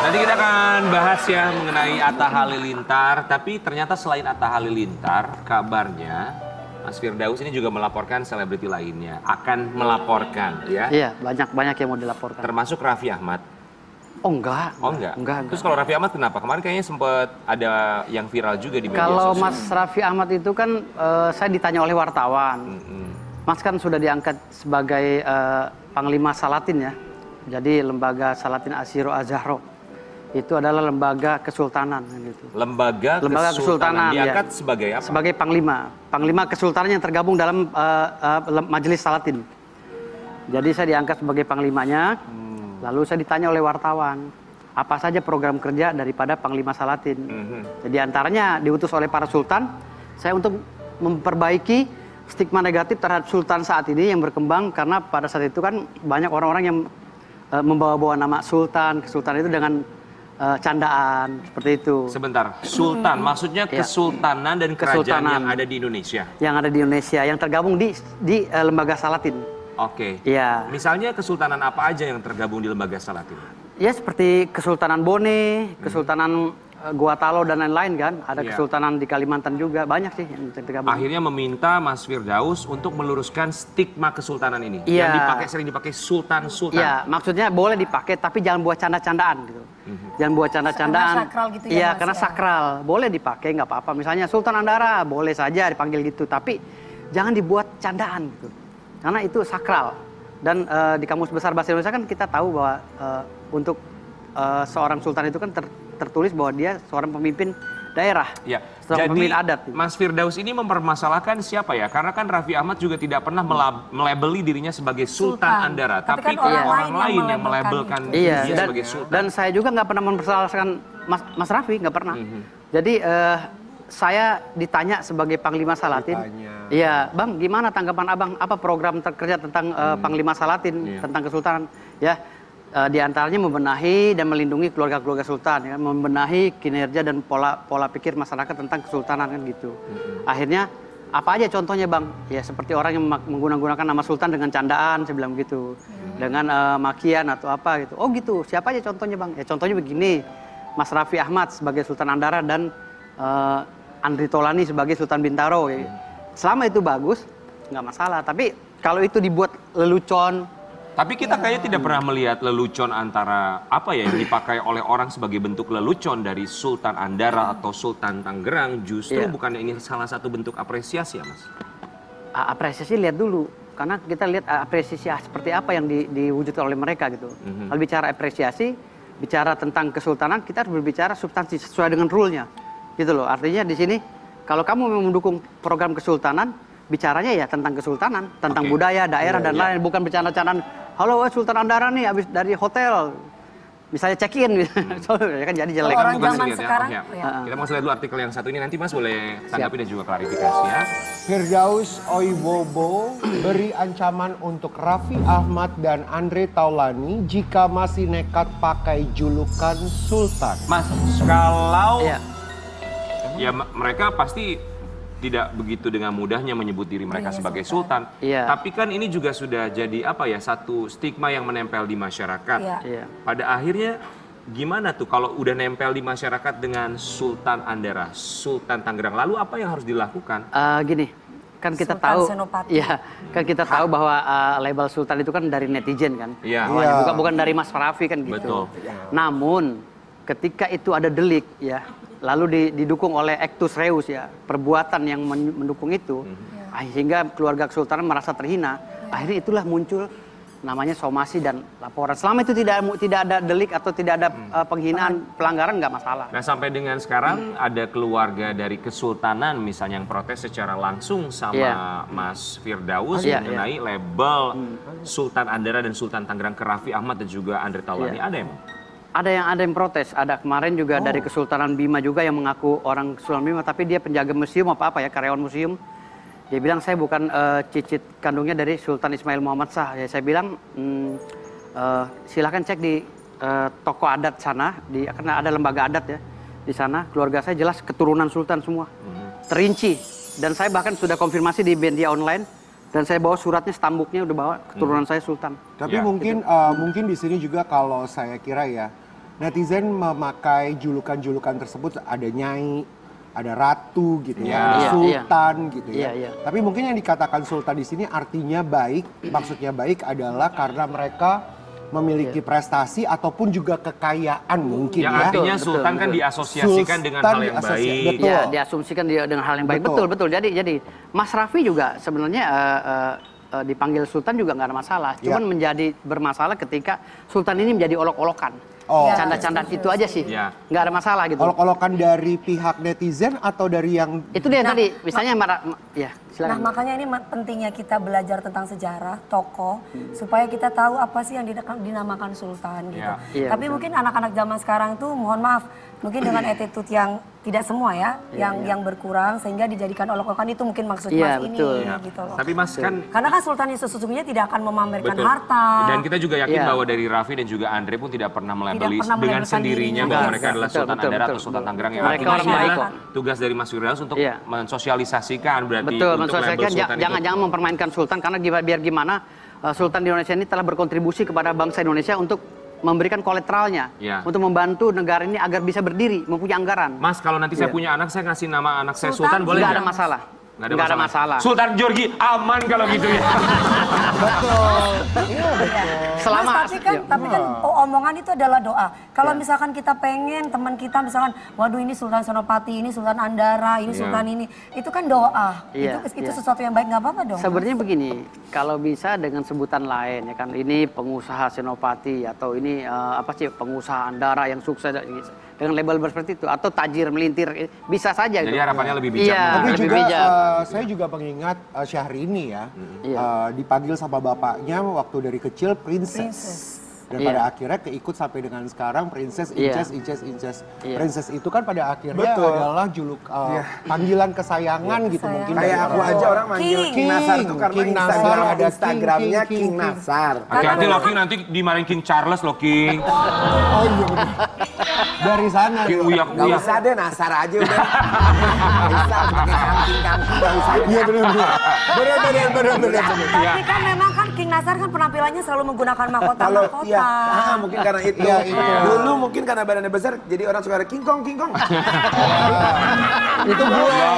Nanti kita akan bahas ya mengenai Atta Halilintar, tapi ternyata selain Atta Halilintar, kabarnya Mas Firdaus ini juga melaporkan selebriti lainnya, akan melaporkan ya. Iya, banyak-banyak yang mau dilaporkan. Termasuk Raffi Ahmad. Oh enggak. Oh enggak? Enggak, Terus kalau Raffi Ahmad kenapa? Kemarin kayaknya sempat ada yang viral juga di media Kalau sosial. Mas Raffi Ahmad itu kan eh, saya ditanya oleh wartawan. Mm-mm. Mas kan sudah diangkat sebagai eh, Panglima Salatin ya. Jadi lembaga Salatin Asyiro Azahro. Itu adalah lembaga kesultanan gitu. Lembaga, Lembaga kesultanan, ya. diangkat sebagai apa? Sebagai panglima, panglima kesultanan yang tergabung dalam eh, lem- majelis Salatin. Jadi saya diangkat sebagai panglimanya. Lalu saya ditanya oleh wartawan, apa saja program kerja daripada panglima Salatin. Mhm. Jadi antaranya diutus oleh para sultan, saya untuk memperbaiki stigma negatif terhadap sultan saat ini yang berkembang karena pada saat itu kan banyak orang-orang yang eh, membawa-bawa nama sultan, kesultanan itu dengan eh, candaan seperti itu. Sebentar, Sultan, maksudnya Ya. kesultanan dan kerajaan Kesultanan. yang ada di Indonesia. yang ada di Indonesia yang tergabung di di eh, lembaga Salatin. Oke. Iya. Misalnya kesultanan apa aja yang tergabung di lembaga Salatin? Ya seperti Kesultanan Bone, Kesultanan eh, Gua Talo dan lain-lain kan. Ada Iya. Kesultanan di Kalimantan juga banyak sih yang tergabung. Akhirnya meminta Mas Firdaus untuk meluruskan stigma kesultanan ini. Iya. Yang dipakai sering dipakai sultan-sultan. Iya, maksudnya boleh dipakai tapi jangan buat canda-candaan gitu. Jangan buat canda-candaan. Karena sakral gitu ya, Iya, karena ya. sakral. Boleh dipakai nggak apa-apa. Misalnya Sultan Andara boleh saja dipanggil gitu, tapi jangan dibuat candaan gitu. Karena itu sakral. Dan eh, di Kamus Besar Bahasa Indonesia kan kita tahu bahwa eh, untuk eh, seorang sultan itu kan ter- tertulis bahwa dia seorang pemimpin daerah. Ya, Seorang jadi pemimpin adat. Mas Firdaus ini mempermasalahkan siapa ya? Karena kan Raffi Ahmad juga tidak pernah melab- melabeli dirinya sebagai Sultan, Sultan. Andara, Tapi tapi, kan orang orang, lain lain yang yang melabelkan Iya, dia dan, sebagai Sultan. dan saya juga nggak pernah mempersalahkan Mas, Mas Raffi, nggak pernah. Mhm. Jadi eh, saya ditanya sebagai Panglima Salatin, Ditanya. iya, Bang, gimana tanggapan Abang? Apa program terkerja tentang eh, Panglima Salatin, Hmm. Iya. tentang Kesultanan? Ya, eh, di antaranya membenahi dan melindungi keluarga-keluarga Sultan, ya, membenahi kinerja dan pola pola pikir masyarakat tentang Kesultanan kan gitu. Hmm. Akhirnya apa aja contohnya bang? Ya seperti orang yang menggunakan nama Sultan dengan candaan, saya bilang gitu, dengan eh, makian atau apa gitu. Oh gitu, siapa aja contohnya bang? Ya contohnya begini, Mas Raffi Ahmad sebagai Sultan Andara dan eh, Andri Tolani sebagai Sultan Bintaro. Ya. Selama itu bagus, nggak masalah. Tapi kalau itu dibuat lelucon, Tapi kita kayaknya tidak pernah melihat lelucon antara apa ya yang dipakai oleh orang sebagai bentuk lelucon dari Sultan Andara atau Sultan Tangerang justru Iya. bukan ini salah satu bentuk apresiasi ya mas? A- apresiasi lihat dulu karena kita lihat apresiasi seperti apa yang di- diwujudkan oleh mereka gitu. Mhm. Kalau bicara apresiasi, bicara tentang kesultanan, kita harus berbicara substansi sesuai dengan rule-nya. Gitu loh. Artinya di sini kalau kamu memang mendukung program kesultanan, bicaranya ya tentang kesultanan, tentang Oke. budaya, daerah dan Iya. lain, bukan bercanda-candaan. Halo, eh, Sultan Andara nih habis dari hotel. Misalnya check-in gitu. ya kan jadi jelek. Orang Bukan zaman lihat ya. sekarang, Oke. ya. Kita mau lihat dulu artikel yang satu ini nanti mas boleh tanggapi dan juga klarifikasi ya. Firdaus Oibobo beri ancaman untuk Raffi Ahmad dan Andre Taulani jika masih nekat pakai julukan Sultan. Mas, kalau Iya. ya m- mereka pasti tidak begitu dengan mudahnya menyebut diri mereka Iya, sebagai Sultan. sultan. Iya. Tapi kan ini juga sudah jadi apa ya satu stigma yang menempel di masyarakat. Iya. Iya. Pada akhirnya gimana tuh kalau udah nempel di masyarakat dengan Sultan Andara, Sultan Tangerang, lalu apa yang harus dilakukan? Eh, gini, kan kita Sultan tahu, Senopati. ya, kan kita tahu bahwa eh, label Sultan itu kan dari netizen kan, Iya. Awalnya, Iya. bukan bukan dari Mas Raffi kan gitu. Betul. Namun ketika itu ada delik ya, lalu di- didukung oleh actus reus ya, perbuatan yang men- mendukung itu, ah, sehingga keluarga kesultanan merasa terhina, akhirnya itulah muncul namanya somasi dan laporan. Selama itu tidak tidak ada delik atau tidak ada eh, penghinaan, pelanggaran nggak masalah. Nah sampai dengan sekarang ada keluarga dari kesultanan misalnya yang protes secara langsung sama Iya. Mas Firdaus Iya, mengenai label Sultan Andara dan Sultan Tangerang ke Raffi Ahmad dan juga Andre Taulani. Iya. Ada emang? Ada yang ada yang protes. Ada kemarin juga dari Kesultanan Bima juga yang mengaku orang Kesultanan Bima, tapi dia penjaga museum apa apa ya karyawan museum. Dia bilang saya bukan eh, cicit kandungnya dari Sultan Ismail Muhammad Shah. Ya, saya bilang hmm, eh, silakan cek di eh, toko adat sana, di karena ada lembaga adat ya di sana. Keluarga saya jelas keturunan Sultan semua, terinci. Dan saya bahkan sudah konfirmasi di media online dan saya bawa suratnya, stambuknya udah bawa keturunan saya Sultan. Tapi Ya. mungkin eh, mungkin di sini juga kalau saya kira ya netizen memakai julukan-julukan tersebut ada nyai, ada ratu gitu ya, Iya. ada Iya, sultan gitu ya. Iya, iya. Tapi mungkin yang dikatakan sultan di sini artinya baik, maksudnya baik adalah karena mereka memiliki Iya. prestasi ataupun juga kekayaan mungkin Yang ya. artinya Betul, Sultan betul, kan betul. diasosiasikan dengan Sultan hal yang baik. betul. Iya, diasumsikan dia dengan hal yang baik. Betul. Betul, betul. Jadi, jadi Mas Raffi juga sebenarnya eh, dipanggil Sultan juga nggak ada masalah. Cuman Iya. menjadi bermasalah ketika Sultan ini menjadi olok-olokan. Oh. Iya. Canda-candaan itu aja sih. Iya. Nggak ada masalah gitu. Olok-olokan dari pihak netizen atau dari yang Itu dia tadi, misalnya marah, ma- ya Nah silakan. makanya ini ma- pentingnya kita belajar tentang sejarah, tokoh, supaya kita tahu apa sih yang dina- dinamakan sultan gitu. Iya. Iya, Tapi mungkin anak-anak zaman sekarang tuh mohon maaf, mungkin dengan attitude yang tidak semua ya, yang yang berkurang sehingga dijadikan olok-olokan itu mungkin maksud Iya, Mas betul. ini Ya. gitu loh. Tapi Mas kan Karena kan sultan yang sesungguhnya tidak akan memamerkan Betul. harta. Dan kita juga yakin Iya. bahwa dari Raffi dan juga Andre pun tidak pernah melabeli pernah dengan sendirinya dirinya. bahwa Iya. mereka adalah Betul, Sultan betul, Andara atau betul. Sultan Tangerang yang Mereka artinya orang baik kok. tugas dari Mas Firdaus untuk Iya. mensosialisasikan berarti Betul, untuk label menselesaikan Sultan jangan itu. jangan mempermainkan Sultan karena biar gimana eh, Sultan di Indonesia ini telah berkontribusi kepada bangsa Indonesia untuk memberikan kolateralnya, Ya. untuk membantu negara ini agar bisa berdiri, mempunyai anggaran. Mas kalau nanti saya Iya. punya anak saya ngasih nama anak saya Sultan Sultan boleh Nggak ada nggak? Nggak Nggak ada masalah. Sultan Jorgi aman kalau gitu ya. Selama Mas, tapi kan, Iya. tapi kan o- omongan itu adalah doa. Kalau misalkan kita pengen teman kita misalkan, waduh ini Sultan Senopati, ini Sultan Andara, ini Iya. Sultan ini, itu kan doa. Iya, itu itu iya. sesuatu yang baik nggak apa-apa dong. Sebenarnya begini, kalau bisa dengan sebutan lain ya kan, ini pengusaha Senopati atau ini eh, apa sih pengusaha Andara yang sukses dengan label seperti itu atau tajir melintir eh, bisa saja. Jadi gitu. harapannya lebih bijak. Iya, Tapi lebih juga bijak. eh, saya juga mengingat uh, Syahrini ya, Iya. eh, dipanggil sama bapaknya waktu dari kecil princess. Princess. Dan Iya. pada akhirnya keikut sampai dengan sekarang princess, Iya. inces, inces, inces. Iya. Princess itu kan pada akhirnya Betul. adalah juluk uh, panggilan kesayangan gitu Kesayangan. mungkin. Kayak aku orang aja orang manggil King. King Nasar tuh karena King Nasar, Instagram ada King, Instagramnya King, King, King, King. Nasar. Hati-hati loh King nanti dimarahin King Charles loh King. Oh iya. Dari sana. King ya. uyak Gak uyak. usah deh Nasar aja udah. Nasar pakai usah. Iya benar benar. Benar benar benar. Tapi kan memang kan King Nasar kan penampilannya selalu menggunakan mahkota Kalau mahkota. iya, ah, mungkin karena itu. Iya, itu. Dulu mungkin karena badannya besar, jadi orang suka ada kingkong kingkong. Itu gue. Ya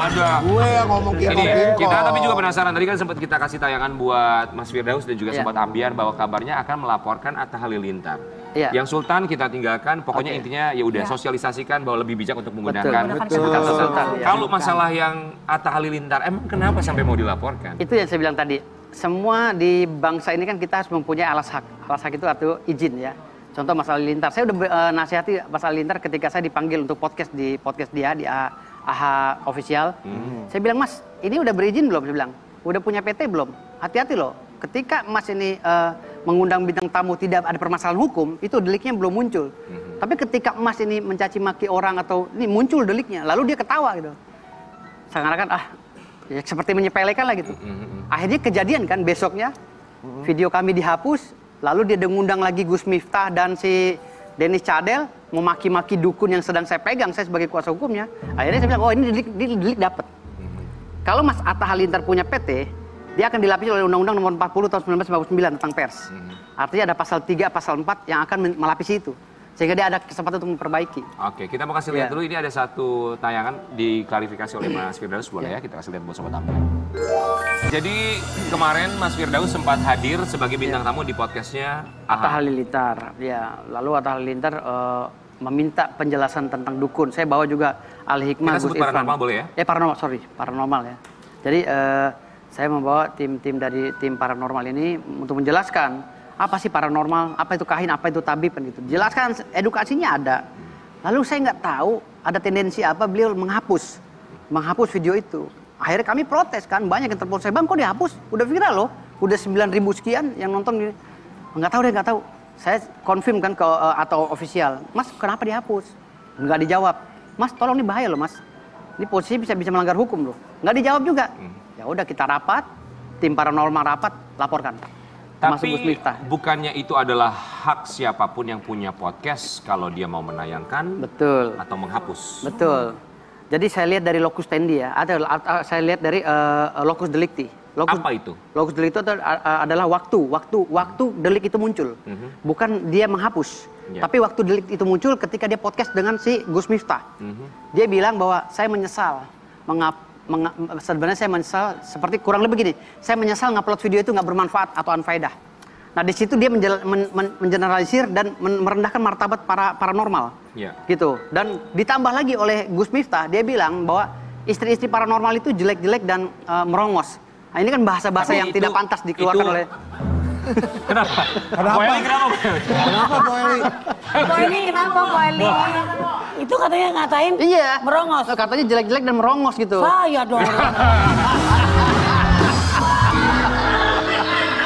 ada. Gue yang ngomong Ini kingkong. kita tapi juga penasaran tadi kan sempat kita kasih tayangan buat Mas Firdaus dan juga Iya. sempat Ambiar bahwa kabarnya akan melaporkan Atta Halilintar. Iya. Yang Sultan kita tinggalkan, pokoknya Oke. intinya ya udah Iya. sosialisasikan bahwa lebih bijak untuk menggunakan. Betul. kata-kata Sultan, iya. Kalau masalah yang Atta Halilintar, emang kenapa sampai mau dilaporkan? Itu yang saya bilang tadi. Semua di bangsa ini kan kita harus mempunyai alas hak. Alas hak itu artinya izin ya. Contoh Mas Ali Lintar. Saya udah eh, nasihati Mas Ali Lintar ketika saya dipanggil untuk podcast di podcast dia di AHA official. Saya bilang, "Mas, ini udah berizin belum?" Saya bilang. "Udah punya PT belum? Hati-hati loh. Ketika Mas ini eh, mengundang bintang tamu tidak ada permasalahan hukum, itu deliknya belum muncul. Tapi ketika Mas ini mencaci maki orang atau ini muncul deliknya, lalu dia ketawa gitu. Seakan-akan ah ya seperti menyepelekan lah gitu. Akhirnya kejadian kan besoknya video kami dihapus, lalu dia ngundang lagi Gus Miftah dan si Denis Cadel memaki-maki dukun yang sedang saya pegang saya sebagai kuasa hukumnya. Akhirnya saya bilang, "Oh, ini delik delik, delik dapat." Kalau Mas Atta Halilintar punya PT, dia akan dilapisi oleh Undang-Undang Nomor 40 tahun 1959 tentang pers. Artinya ada pasal 3, pasal 4 yang akan melapisi itu. Sehingga dia ada kesempatan untuk memperbaiki. Oke, kita mau kasih lihat Iya. dulu. Ini ada satu tayangan diklarifikasi oleh Mas Firdaus, boleh ya? Kita kasih lihat buat Sobat Ambiar. Jadi kemarin Mas Firdaus sempat hadir sebagai bintang tamu di podcastnya Atta. Halilintar, ya. Lalu Atta Halilintar eh, meminta penjelasan tentang dukun. Saya bawa juga Al Hikmah Gus Irfan. paranormal boleh ya? Eh paranormal, sorry, paranormal ya. Jadi eh, saya membawa tim-tim dari tim paranormal ini untuk menjelaskan apa sih paranormal, apa itu kahin, apa itu tabib kan gitu. Jelaskan edukasinya ada. Lalu saya nggak tahu ada tendensi apa beliau menghapus, menghapus video itu. Akhirnya kami protes kan, banyak yang telepon saya, bang kok dihapus? Udah viral loh, udah 9 ribu sekian yang nonton. Nggak tahu deh, nggak tahu. Saya confirm kan ke eh, atau official, mas kenapa dihapus? Nggak dijawab. Mas tolong ini bahaya loh mas. Ini posisi bisa bisa melanggar hukum loh. Nggak dijawab juga. Ya udah kita rapat, tim paranormal rapat, laporkan. Tapi bukannya itu adalah hak siapa pun yang punya podcast kalau dia mau menayangkan Betul. atau menghapus. Betul. Jadi saya lihat dari locus tendi ya, ada a- saya lihat dari eh, locus delicti. Locus, Apa itu? Locus delicti itu adalah, adalah waktu, waktu, waktu delik itu muncul. Bukan dia menghapus. Ya. Tapi waktu delik itu muncul ketika dia podcast dengan si Gus Miftah. Dia bilang bahwa saya menyesal mengap menga- sebenarnya saya menyesal seperti kurang lebih gini. Saya menyesal ngupload video itu nggak bermanfaat atau unfaedah. Nah di situ dia menjel- men- men- mengeneralisir dan men- merendahkan martabat para paranormal Ya. gitu dan ditambah lagi oleh Gus Miftah dia bilang bahwa istri-istri paranormal itu jelek-jelek dan eh, merongos nah ini kan bahasa-bahasa yang itu- tidak pantas dikeluarkan itu- oleh Kenapa? Kenapa? Bu Eli, kenapa? Kenapa Bu Eli? Ko ini kenapa Ko Eli? Itu katanya ngatain iya merongos. katanya jelek-jelek dan merongos gitu Saya dong.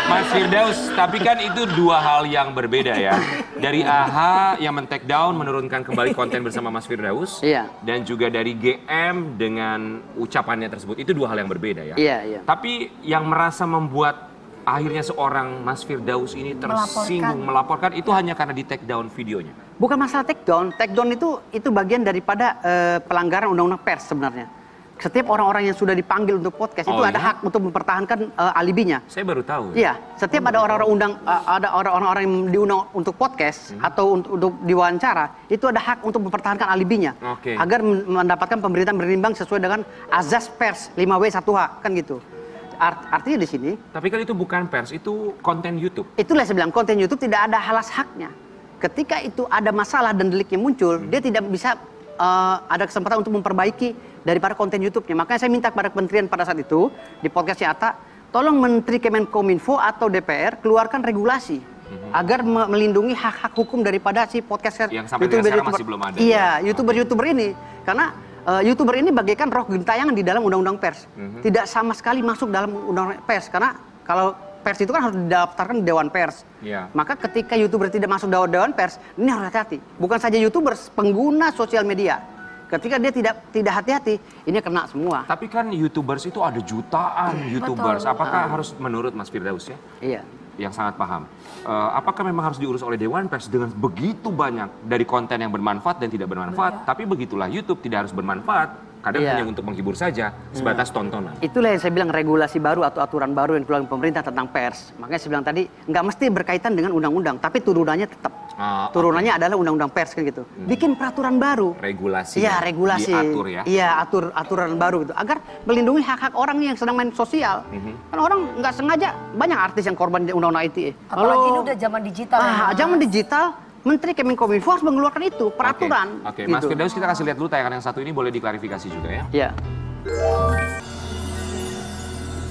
Mas Firdaus, tapi kan itu dua hal yang berbeda ya. Dari AHA yang men-take down, menurunkan kembali konten bersama Mas Firdaus. Iya. Dan juga dari GM dengan ucapannya tersebut. Itu dua hal yang berbeda ya. Iya, iya. Tapi yang merasa membuat akhirnya seorang Mas Firdaus ini tersinggung melaporkan, itu hanya karena di take down videonya. bukan masalah take down take down itu itu bagian daripada eh, pelanggaran undang-undang pers sebenarnya setiap orang-orang yang sudah dipanggil untuk podcast itu Oh, ada iya? hak untuk mempertahankan eh, alibinya Saya baru tahu. ya. Iya, setiap ada orang-orang undang uh, ada orang-orang yang diundang untuk podcast atau untuk, untuk diwawancara, itu ada hak untuk mempertahankan alibinya Oke. agar men- mendapatkan pemberitaan berimbang sesuai dengan azas pers 5W 1H kan gitu. Art- artinya di sini Tapi kan itu bukan pers, itu konten YouTube. itulah saya bilang konten YouTube tidak ada halas haknya. Ketika itu ada masalah dan deliknya muncul, dia tidak bisa uh, ada kesempatan untuk memperbaiki daripada konten YouTube-nya. Makanya saya minta kepada kementerian pada saat itu di podcast Ata, tolong Menteri Kemenkominfo atau DPR keluarkan regulasi agar me- melindungi hak-hak hukum daripada si podcaster Yang sampai dengan sekarang masih belum ada, Iya, ya? youtuber-youtuber ini karena uh, youtuber ini bagaikan roh gentayangan di dalam undang-undang pers. Mhm. Tidak sama sekali masuk dalam undang-undang pers karena kalau pers itu kan harus didaftarkan di dewan pers. Iya. Maka ketika youtuber tidak masuk dalam dewan pers, ini harus hati-hati. Bukan saja youtubers, pengguna sosial media. Ketika dia tidak tidak hati-hati, ini kena semua. Tapi kan YouTubers itu ada jutaan YouTubers. Apakah harus menurut Mas Firdaus ya? Iya. yang sangat paham. Eh, apakah memang harus diurus oleh Dewan Pers dengan begitu banyak dari konten yang bermanfaat dan tidak bermanfaat? Tapi begitulah YouTube tidak harus bermanfaat, kadang Iya. hanya untuk menghibur saja, sebatas tontonan. Itulah yang saya bilang regulasi baru atau aturan baru yang dikeluarkan pemerintah tentang pers. Makanya saya bilang tadi nggak mesti berkaitan dengan undang-undang, tapi turunannya tetap. Ah, turunannya adalah undang-undang pers kan gitu. Bikin peraturan baru. Regulasi Iya regulasi. diatur ya. Iya atur aturan baru gitu agar melindungi hak-hak orang yang sedang main sosial. Mhm. Kan orang nggak sengaja banyak artis yang korban di undang-undang ITE. Apalagi ini udah zaman digital. ya, ah, zaman digital, Menteri Kemenkominfo harus mengeluarkan itu peraturan. Oke, Oke, Mas gitu. Firdaus kita kasih lihat dulu tayangan yang satu ini boleh diklarifikasi juga ya. Iya.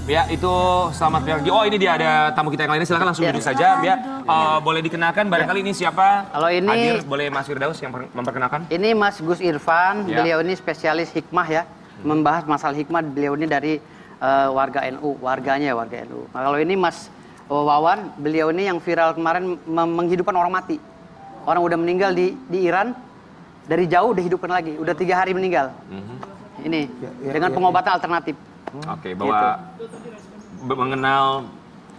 Ya, itu selamat pagi. Oh, ini dia ada tamu kita yang lainnya. Silakan langsung Ya. duduk saja. Ya, Eh, boleh dikenakan barangkali ini siapa? Kalau ini- Hadir, boleh Mas Firdaus yang per- memperkenalkan? Ini Mas Gus Irfan, Ya. beliau ini spesialis hikmah ya, membahas masalah hikmah. Beliau ini dari eh, warga NU, warganya warga NU. Nah, kalau ini Mas Wawan, beliau ini yang viral kemarin menghidupkan orang mati. Orang udah meninggal di di Iran, dari jauh dihidupkan lagi, udah tiga hari meninggal. Mhm. Ini ya, dengan ya, pengobatan alternatif. Oke, bahwa be- mengenal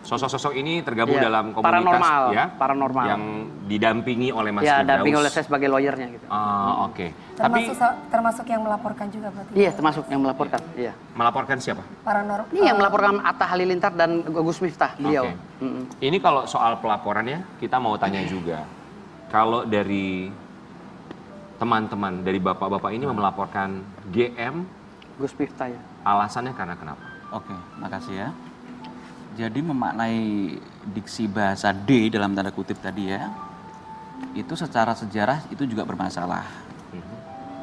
sosok-sosok ini tergabung Iya, dalam komunitas paranormal, ya, paranormal. yang didampingi oleh Mas ya, Firdaus. dampingi oleh saya sebagai lawyernya gitu. Ah, oke. Tapi Termasuk termasuk yang melaporkan juga berarti. Iya, termasuk yang melaporkan. Iya. melaporkan siapa? Paranormal. Ini yang melaporkan Atta Halilintar dan Gus Miftah, beliau. Oke. Mm-mm. Ini kalau soal pelaporannya kita mau tanya juga. Kalau dari teman-teman dari bapak-bapak ini melaporkan GM Gus Miftah ya. alasannya karena kenapa? Oke, makasih ya. Jadi memaknai diksi bahasa D dalam tanda kutip tadi ya, itu secara sejarah itu juga bermasalah.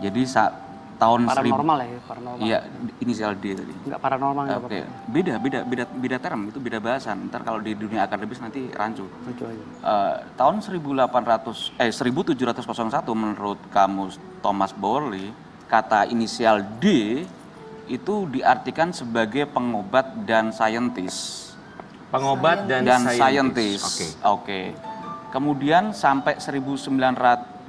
Jadi saat tahun Paranormal ya, paranormal. Iya, inisial D tadi. Enggak paranormal enggak Oke, apa-apa. beda, beda, beda, beda term itu beda bahasan. Ntar kalau di dunia akademis nanti rancu. Lucu aja. Eh, tahun 1800 eh 1701 menurut kamus Thomas Bowley kata inisial D itu diartikan sebagai pengobat dan saintis Pengobat dan, dan scientist. saintis. Oke. Oke. Kemudian sampai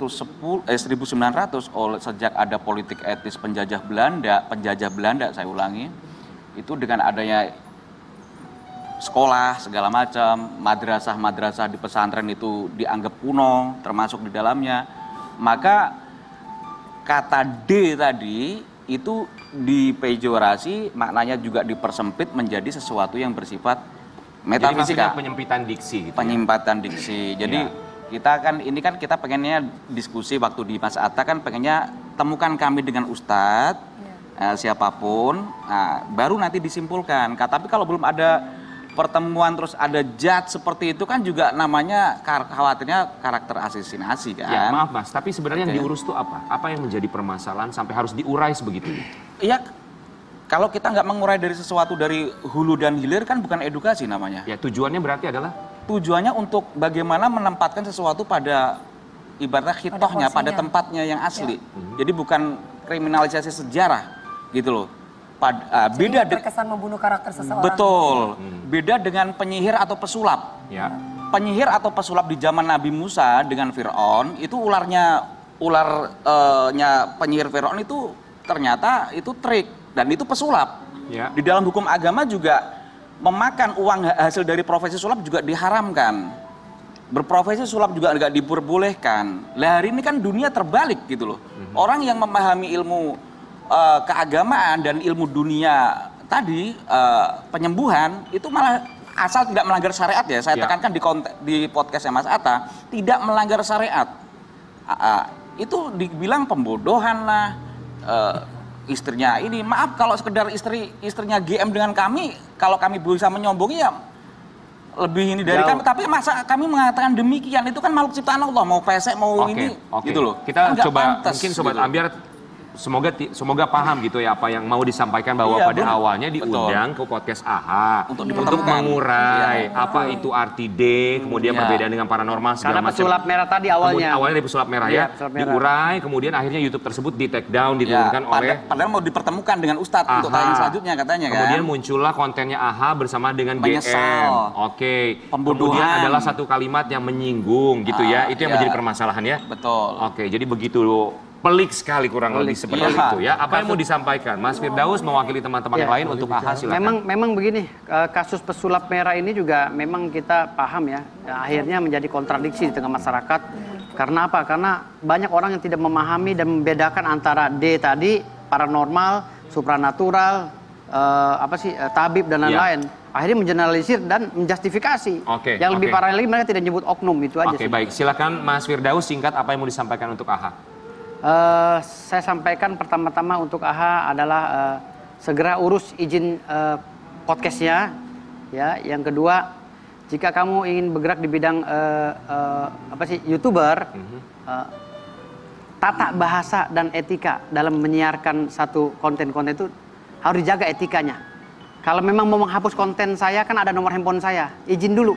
1910 eh 1900 oleh sejak ada politik etis penjajah Belanda, penjajah Belanda saya ulangi, itu dengan adanya sekolah segala macam, madrasah-madrasah di pesantren itu dianggap kuno, termasuk di dalamnya. Maka kata D tadi itu dipejorasi, maknanya juga dipersempit menjadi sesuatu yang bersifat Jadi metafisika, penyempitan diksi gitu. ya? penyimpatan diksi. Jadi Ya. Kita kan ini kan kita pengennya diskusi waktu di Mas Atta kan pengennya temukan kami dengan ustadz eh, siapa pun, nah, baru nanti disimpulkan. Ka- Tapi kalau belum ada pertemuan terus ada judge seperti itu kan juga namanya kar- khawatirnya karakter asesinasi kan. Ya, maaf Mas, tapi sebenarnya yang diurus tuh apa? Apa yang menjadi permasalahan sampai harus diurai sebegitu? Iya, kalau kita nggak mengurai dari sesuatu dari hulu dan hilir kan bukan edukasi namanya. Ya, tujuannya berarti adalah Tujuannya untuk bagaimana menempatkan sesuatu pada ibaratnya hitohnya, porsinya. pada tempatnya yang asli. Jadi bukan kriminalisasi sejarah gitu loh. Pad- Jadi beda terkesan membunuh karakter seseorang. betul. Beda dengan penyihir atau pesulap. ya Penyihir atau pesulap di zaman Nabi Musa dengan Firaun itu ularnya ularnya penyihir Firaun itu ternyata itu trik dan itu pesulap. Ya. Di dalam hukum agama juga memakan uang ha- hasil dari profesi sulap juga diharamkan. Berprofesi sulap juga nggak diperbolehkan. Lah hari ini kan dunia terbalik gitu loh. Orang yang memahami ilmu eh, keagamaan dan ilmu dunia tadi eh, penyembuhan itu malah asal tidak melanggar syariat ya. Saya Ya. tekankan di di podcastnya Mas Atta tidak melanggar syariat. Ah, ah, itu dibilang pembodohan lah. eh, istrinya ini maaf kalau sekedar istri istrinya GM dengan kami kalau kami bisa menyombongi ya lebih ini dari Jauh. kami tapi masa kami mengatakan demikian itu kan makhluk ciptaan Allah mau pesek mau Oke, ini oke. gitu loh Kita Kan coba pantas, mungkin sobat gitu. Ambiar semoga semoga paham gitu ya apa yang mau disampaikan bahwa Iya, pada benar. awalnya Betul. diundang ke podcast AHA Untuk untuk mengurai Iya. apa itu arti D, kemudian Iya. perbedaan dengan paranormal segala Karena macam. pesulap merah tadi awalnya. Kemudian awalnya dari pesulap merah Iya, ya, pesulap merah. diurai, kemudian akhirnya YouTube tersebut di take down, Ya, diturunkan pada- oleh padahal mau dipertemukan dengan Ustadz untuk AHA. tayang selanjutnya katanya kan Kemudian muncullah kontennya AHA bersama dengan Menyesal. GM. Oke. Pembodohan. Kemudian adalah satu kalimat yang menyinggung gitu ya. Ah, Itu yang iya. menjadi permasalahan ya. betul Oke, jadi begitu pelik sekali kurang lebih seperti iya. itu ya. Apa yang mau disampaikan? Mas Firdaus mewakili teman-teman yang lain untuk AHA silakan. Memang memang begini, eh, kasus pesulap merah ini juga memang kita paham ya, ya, akhirnya menjadi kontradiksi di tengah masyarakat. Karena apa? Karena banyak orang yang tidak memahami dan membedakan antara D tadi paranormal, supranatural, eh, apa sih eh, tabib dan Iya. lain-lain. Akhirnya mengeneralisir dan menjustifikasi. Oke, Yang lebih oke. parah lagi mereka tidak nyebut oknum itu aja. Oke sih. baik, silakan Mas Firdaus singkat apa yang mau disampaikan untuk AHA. Eh, saya sampaikan pertama-tama untuk AHA adalah eh, segera urus izin eh, podcastnya. Ya, yang kedua, jika kamu ingin bergerak di bidang eh, eh, apa sih youtuber, eh, tata bahasa dan etika dalam menyiarkan satu konten-konten itu harus dijaga etikanya. Kalau memang mau menghapus konten saya kan ada nomor handphone saya, izin dulu,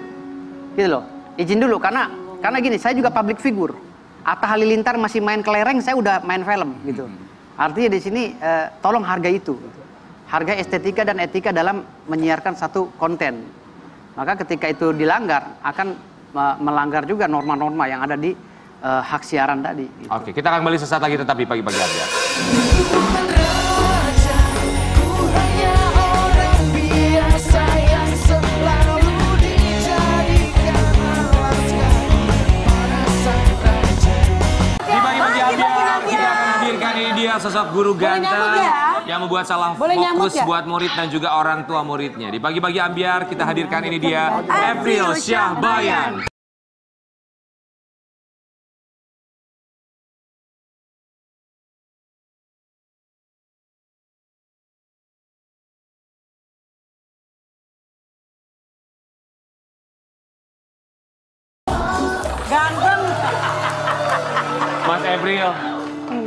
gitu loh, izin dulu karena karena gini, saya juga public figure. Atta Halilintar masih main kelereng, saya udah main film gitu. Artinya di sini eh, tolong harga itu, harga estetika dan etika dalam menyiarkan satu konten. Maka ketika itu dilanggar akan eh, melanggar juga norma-norma yang ada di eh, hak siaran tadi. gitu. Oke, kita akan kembali sesaat lagi tetapi pagi-pagi aja. Sosok guru ganteng ya? yang membuat salah Boleh fokus ya? buat murid dan juga orang tua muridnya. Di pagi-pagi ambiar kita hadirkan ini dia April Syahbayan.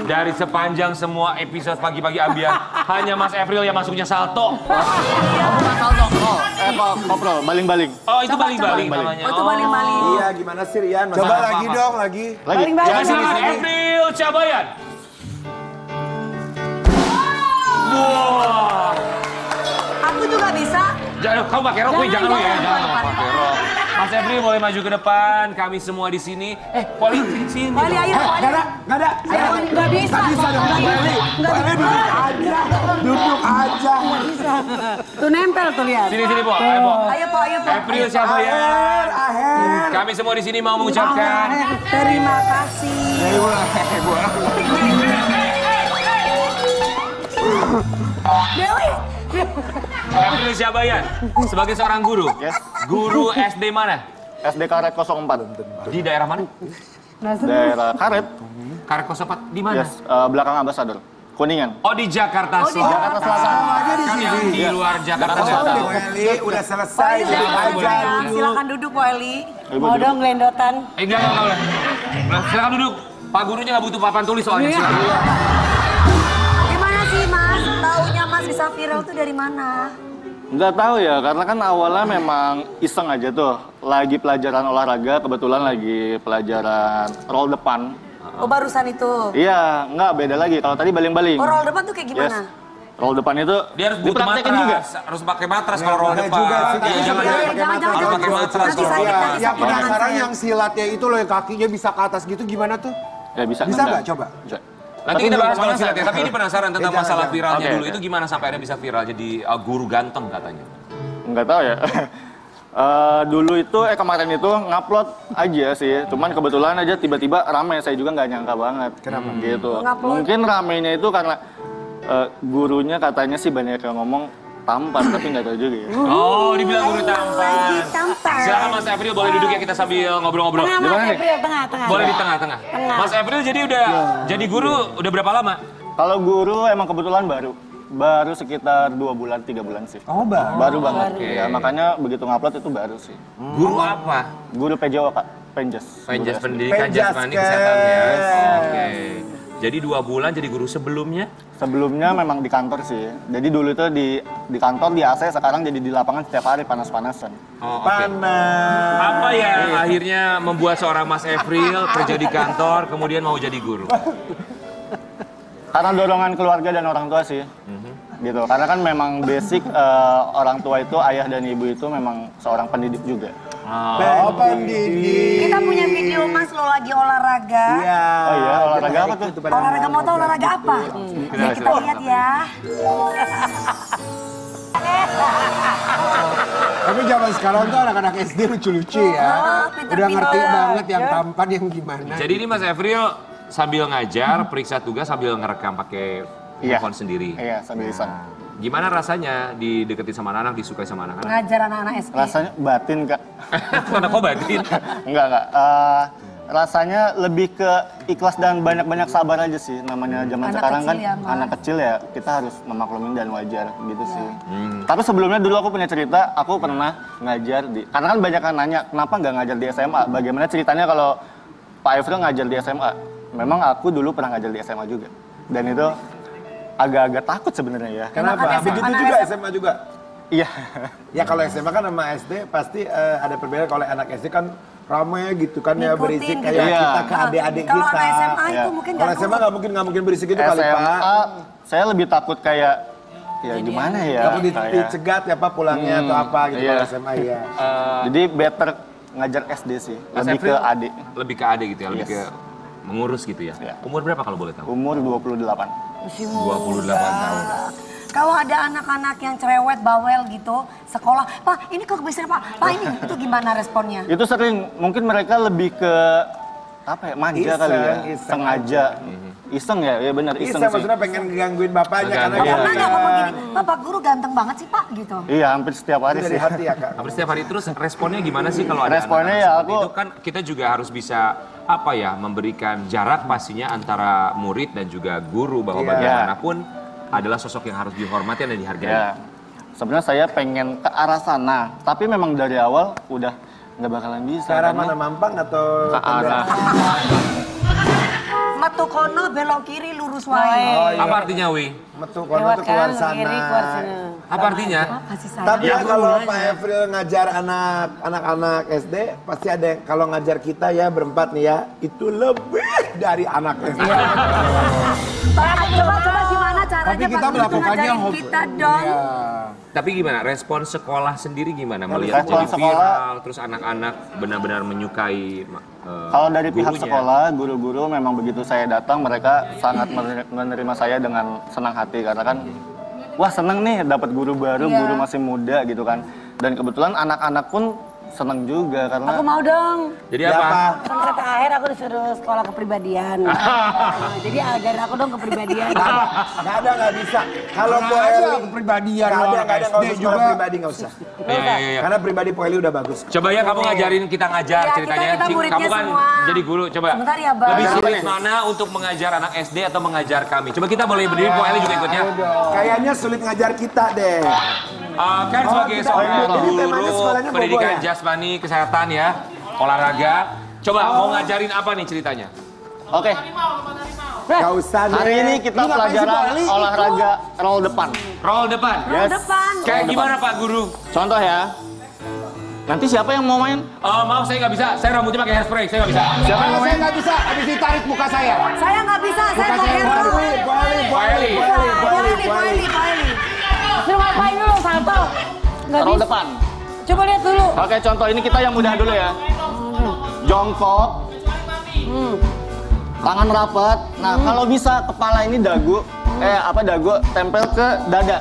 Dari sepanjang semua episode pagi-pagi ambiar, hanya Mas April yang masuknya salto. Eh, kok koprol, baling-baling. Oh, itu baling-baling namanya. Oh, itu baling-baling. Iya, gimana sih Rian? Coba lagi dong, lagi. Lagi. Baling-baling. Ya, silakan April Syahbayan. Wah. Aku juga bisa. Jangan, kamu pakai rok, Wi. Jangan, jangan lu ya, jangan, jangan jangan. pakai rok. Mas April boleh maju ke depan, kami semua di sini. Eh, Poli, sini, sini. Dong. ayo. Eh, nggak ada, nggak ada. Ayo, nggak bisa. Nggak bisa dong, Eli bisa. duduk aja, duduk aja. Tuh nempel tuh lihat. Sini, sini, Po. Ayo, Po. Ayo, Po, ayo, Po. April Syahbayan. Aher, aher. Kami semua di sini mau mengucapkan Terima kasih. Dewi. April Syahbayan sebagai seorang guru. Yes. Guru SD mana? SD Karet 04. Di daerah mana? Daerah Karet. Karet 04 di mana? Yes, eh, belakang Ambasador. Kuningan. Oh di Jakarta Oh, di Selatan. Jakarta Selatan. Aja di Kan sini. yang di luar Jakarta Jakarta Selatan. Selatan. Bu Eli, udah selesai. Boleh, aja boleh. dulu. Silakan duduk, Po Eli. Mau dong gelendotan. Eh enggak, enggak, enggak. Nah, silakan duduk. Pak gurunya nggak butuh papan tulis soalnya. Iya. Silakan. Gimana sih, Mas? Taunya Mas bisa viral tuh dari mana? Nggak tahu ya, karena kan awalnya memang iseng aja tuh. Lagi pelajaran olahraga, kebetulan lagi pelajaran roll depan. Oh, barusan itu. Iya, nggak beda lagi. Kalau tadi baling-baling. Oh, roll depan tuh kayak Yes. gimana? Roll depan itu Dia harus butuh matras. juga. Harus pakai matras kalau roll Ada depan. juga sih. Iya, Tapi jangan, jangan. Jangan, jangan, jangan. pakai matras. Kalau roll Ya, nanti depan. yang penasaran yang silatnya itu loh yang kakinya bisa ke atas gitu gimana tuh? Ya bisa. Bisa nggak? Coba. Bisa. Nanti kita bahas kalau silatnya. Tapi ini penasaran tentang Ya, masalah jangan. viralnya dulu. Itu gimana sampai Anda bisa viral jadi uh, guru ganteng katanya? Nggak tahu ya. Eh, dulu itu, eh kemarin itu ngupload aja sih. Cuman kebetulan aja tiba-tiba rame. Saya juga nggak nyangka banget. Kenapa? Gitu. Mungkin ramenya itu karena eh, gurunya katanya sih banyak yang ngomong tampan, tapi nggak tahu juga ya. Oh, dibilang guru Lagi tampan. tampan. Silakan Mas April boleh duduk ya kita sambil ngobrol-ngobrol. Tengah, Mas? April, tengah, tengah. Boleh di tengah-tengah. Tengah. Mas April jadi udah jadi guru udah berapa lama? Kalau guru emang kebetulan baru. Baru sekitar dua bulan, tiga bulan sih. Oh, Mbak. Baru banget. Ya, makanya begitu ngupload itu baru sih. Guru apa? Guru PJO, Kak. Penjas. Penjas SD. Pendidikan Penjas, Jasmani Kes. Kesehatan ya. Oke. Jadi dua bulan jadi guru sebelumnya? Sebelumnya memang di kantor sih. Jadi dulu itu di di kantor di AC, sekarang jadi di lapangan setiap hari panas-panasan. Oh, oke. Panas. Apa ya akhirnya membuat seorang Mas April kerja di kantor kemudian mau jadi guru? Karena dorongan keluarga dan orang tua sih. Gitu. Karena kan memang basic eh, orang tua itu ayah dan ibu itu memang seorang pendidik juga. Oh, pendidik. Kita punya video Mas lo lagi olahraga. Iya. Oh iya, olahraga apa tuh? Olahraga tahu olahraga apa? Ya, kita lihat ya. Tapi zaman sekarang tuh anak-anak SD lucu-lucu ya. Oh. Udah ngerti banget yang tampan yang gimana. Jadi ini Mas April sambil ngajar, periksa tugas sambil ngerekam pakai Iya. Mohon sendiri. Iya, sendirian. Gimana rasanya dideketin sama anak-anak, disukai sama anak-anak? Ngajar anak-anak SD. Rasanya batin, Kak. Kenapa kok batin? Enggak, enggak. Eh, rasanya lebih ke ikhlas dan banyak-banyak sabar aja sih. Namanya zaman Anak sekarang kan ya, anak kecil ya, kita harus memaklumin dan wajar gitu Iya. sih. Tapi sebelumnya dulu aku punya cerita, aku pernah ngajar di karena kan banyak yang nanya, kenapa nggak ngajar di SMA? Bagaimana ceritanya kalau Pak Efro ngajar di SMA? Memang aku dulu pernah ngajar di SMA juga. Dan itu agak-agak takut sebenarnya ya. Kenapa? Anak Begitu SMA juga SMA juga. Iya. Ya kalau SMA kan sama SD pasti eh, ada perbedaan. Kalau anak SD kan ramai gitu kan ya Ngikutin berisik gitu. kayak Iya. kita ke adik-adik Kalau kita. anak SMA Iya. itu mungkin Kalau nggak SMA nggak mungkin nggak mungkin berisik gitu kali SMA, Pak. saya lebih takut kayak ya gimana ya? Takut di- kayak- dicegat ya Pak pulangnya atau apa gitu iya. kalau SMA ya. Jadi better ngajar SD sih, Mas lebih ke April, adik. Lebih ke adik gitu ya, lebih Yes. ke mengurus gitu ya. Iya. Umur berapa kalau boleh tahu? Umur 28. 28 tahun. Kalau ada anak-anak yang cerewet, bawel gitu, sekolah, Pak ini kok bisa Pak, Pak ini, itu gimana responnya? Itu sering, mungkin mereka lebih ke apa ya, manja Iseng, kali ya, iseng sengaja. Iseng ya, ya benar iseng, Bisa sih. maksudnya pengen gangguin bapaknya karena dia Pernah nggak ngomong gini, Bapak guru ganteng banget sih Pak, gitu. Iya, hampir setiap hari dari sih. hati ya kak. Hampir setiap hari terus responnya gimana sih kalau ada Responnya anak-anak ya seperti aku- itu kan kita juga harus bisa apa ya memberikan jarak pastinya antara murid dan juga guru bahwa Iya. bagaimanapun adalah sosok yang harus dihormati dan dihargai. Ya, sebenarnya saya pengen ke arah sana, tapi memang dari awal udah nggak bakalan bisa. Ke arah mana Mampang atau Ke arah Metu kono belok kiri lurus wae. Oh, iya. Apa artinya Wi? Metu kono tuh keluar sana. Apa artinya? Apa sih saya? Tapi ya Ya, kalau Pak Evril ngajar anak anak-anak SD pasti ada yang kalau ngajar kita ya berempat nih ya itu lebih dari anak SD. Pak, coba coba gimana caranya Tapi kita melakukannya kita dong. Tapi gimana respon sekolah sendiri gimana melihat Respon jadi sekolah- viral terus anak-anak benar-benar menyukai eh, Kalau dari pihak gurunya? sekolah, guru-guru memang begitu saya datang mereka sangat mener- menerima saya dengan senang hati karena kan wah seneng nih dapat guru baru, Iya. guru masih muda gitu kan. Dan kebetulan anak-anak pun seneng juga karena Aku mau dong. Jadi Ya, apa? Kan kata akhir aku disuruh sekolah kepribadian. Jadi ajarin aku dong kepribadian. Nggak ada nggak bisa. Kalau Poeli ada kepribadian nggak ada nggak ada nggak usah sekolah juga. pribadi nggak usah. Iya, iya, iya. Karena pribadi Poeli udah bagus. Coba ya kamu ngajarin kita ngajar ceritanya. kita- kita kamu kan semua. jadi guru, coba. Sebentar ya, Bang. Lebih sulit mana untuk mengajar anak SD atau mengajar kami? Coba kita boleh berdiri, Eli juga ikutnya. Kayaknya sulit ngajar kita deh. Eh, kan Oh, sebagai seorang guru Bobo pendidikan ya? jasmani, kesehatan ya, olahraga. Coba mau ngajarin apa nih ceritanya? Oke, Gak usah deh. hari ini kita Ini sih, pelajaran olahraga roll depan. Roll depan. Yes. depan. Kayak gimana Pak Guru? Contoh ya. Nanti siapa yang mau main? Eh, maaf saya nggak bisa, saya rambutnya pakai hairspray, saya nggak bisa. Siapa yang mau Saya main? nggak bisa, habis ditarik muka saya. Saya nggak bisa, saya mau saya hero. mau Poeli, Poeli, Pak Eli. Poeli, Poeli, Poeli, Poeli, Poeli. Poeli, Poeli. Suruh ngapain dulu salto? Nggak Roll bisa. depan. Coba lihat dulu. Oke, contoh ini kita yang mudah dulu ya. Jongkok. Tangan rapat. Nah, kalau bisa kepala ini dagu, eh apa dagu tempel ke dada.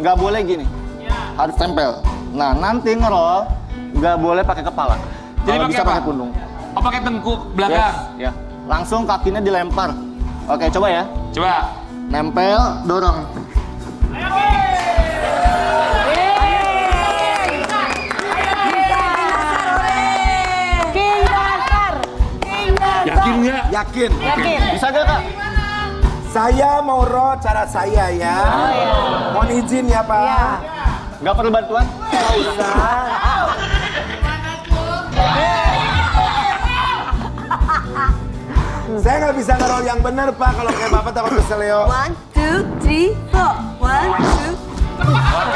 Nggak boleh gini. Harus tempel. Nah, nanti ngerol nggak boleh pakai kepala. Jadi Kalau pakai bisa apa? pakai pundung. Oh pakai tengkuk belakang. Yes, ya. Langsung kakinya dilempar. Oke, coba ya. Coba. Nempel, dorong. Dasar. Yakin nggak? Yakin. Yakin. Bisa gak, Kak? Saya mau roll cara saya ya. Mohon izin ya Pak. Nggak perlu bantuan? Nggak usah. Saya nggak bisa ngerol yang benar Pak. Kalau kayak Bapak takut kesel Leo. One, two, three, four. One, two. Tadi aku.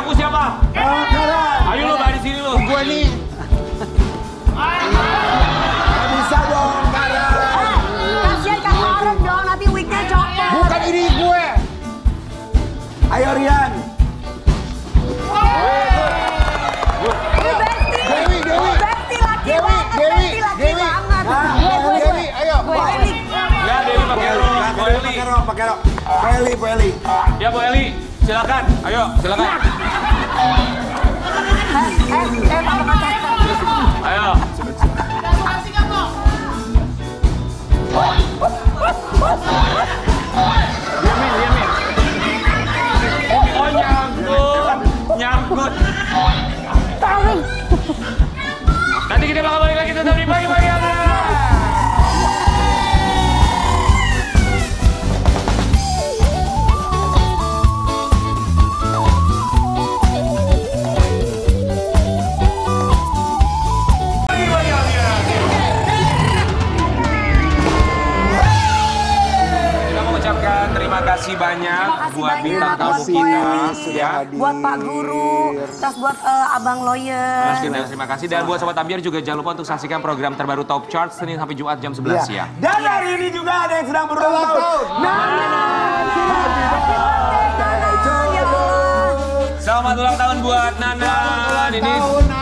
Aku siapa? Karan. Ayo lo balik sini lo. Gue nih, Nggak bisa dong Karan. Kasihan Kak Karen dong, nanti wignya copot. bukan ini gue. Ayo Rian. pakai rok. Bu Eli, Bu Eli. Ya Bu Eli, silakan. Ayo, silakan. Nah. Ayo. Diamin, diamin. Oh, nyangkut, nyangkut. Tahu. Nanti kita bakal balik lagi tetap di pagi-pagi. Ya, kasih banyak kasih buat bintang tamu buat kita ya. Buat Pak Guru, terus buat eh, Abang Lawyer. Mas Firdaus, terima kasih. Dan buat Sobat Ambiar juga jangan lupa untuk saksikan program terbaru Top Chart Senin sampai Jumat jam 11 Iya. siang. Dan hari ini juga ada yang sedang berulang tahun. Selamat ulang tahun buat Nana. Ini tim kita.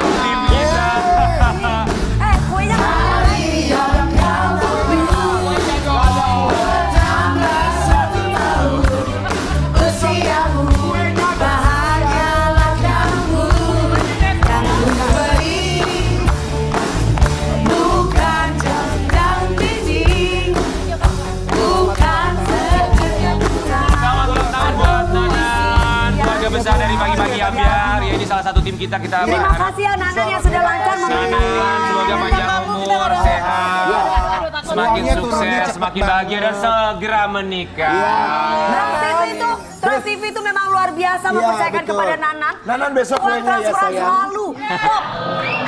Satu tim kita. Kita Terima berharap kasih ya Nanan yang sudah lancar memberikan Nanan semoga panjang umur, sehat, semakin sukses, semakin bahagia dan segera menikah. Trans TV itu, Trans TV itu memang luar biasa Iya, mempercayakan kepada Nanan. Nanan besok kuenya ya, sayang. selalu. Top.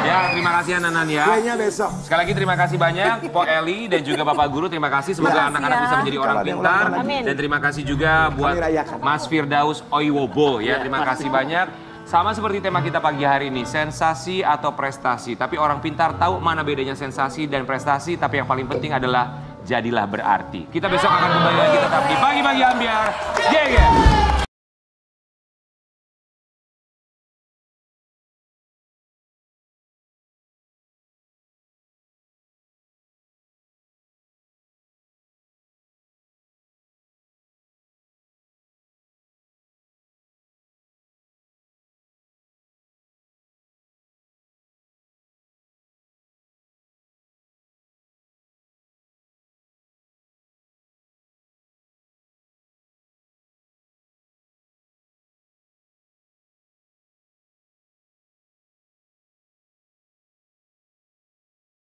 Ya, terima kasih ya Nanan ya. Kuenya besok. Sekali lagi terima kasih banyak Po Eli dan juga Bapak Guru terima kasih semoga anak-anak ya. bisa menjadi orang pintar dan terima kasih juga buat. Mas Firdaus Oiwobo ya terima kasih banyak sama seperti tema kita pagi hari ini sensasi atau prestasi. Tapi orang pintar tahu mana bedanya sensasi dan prestasi tapi yang paling penting adalah jadilah berarti. Kita besok akan kembali lagi tetap di pagi-pagi ambiar. Yeah, yeah.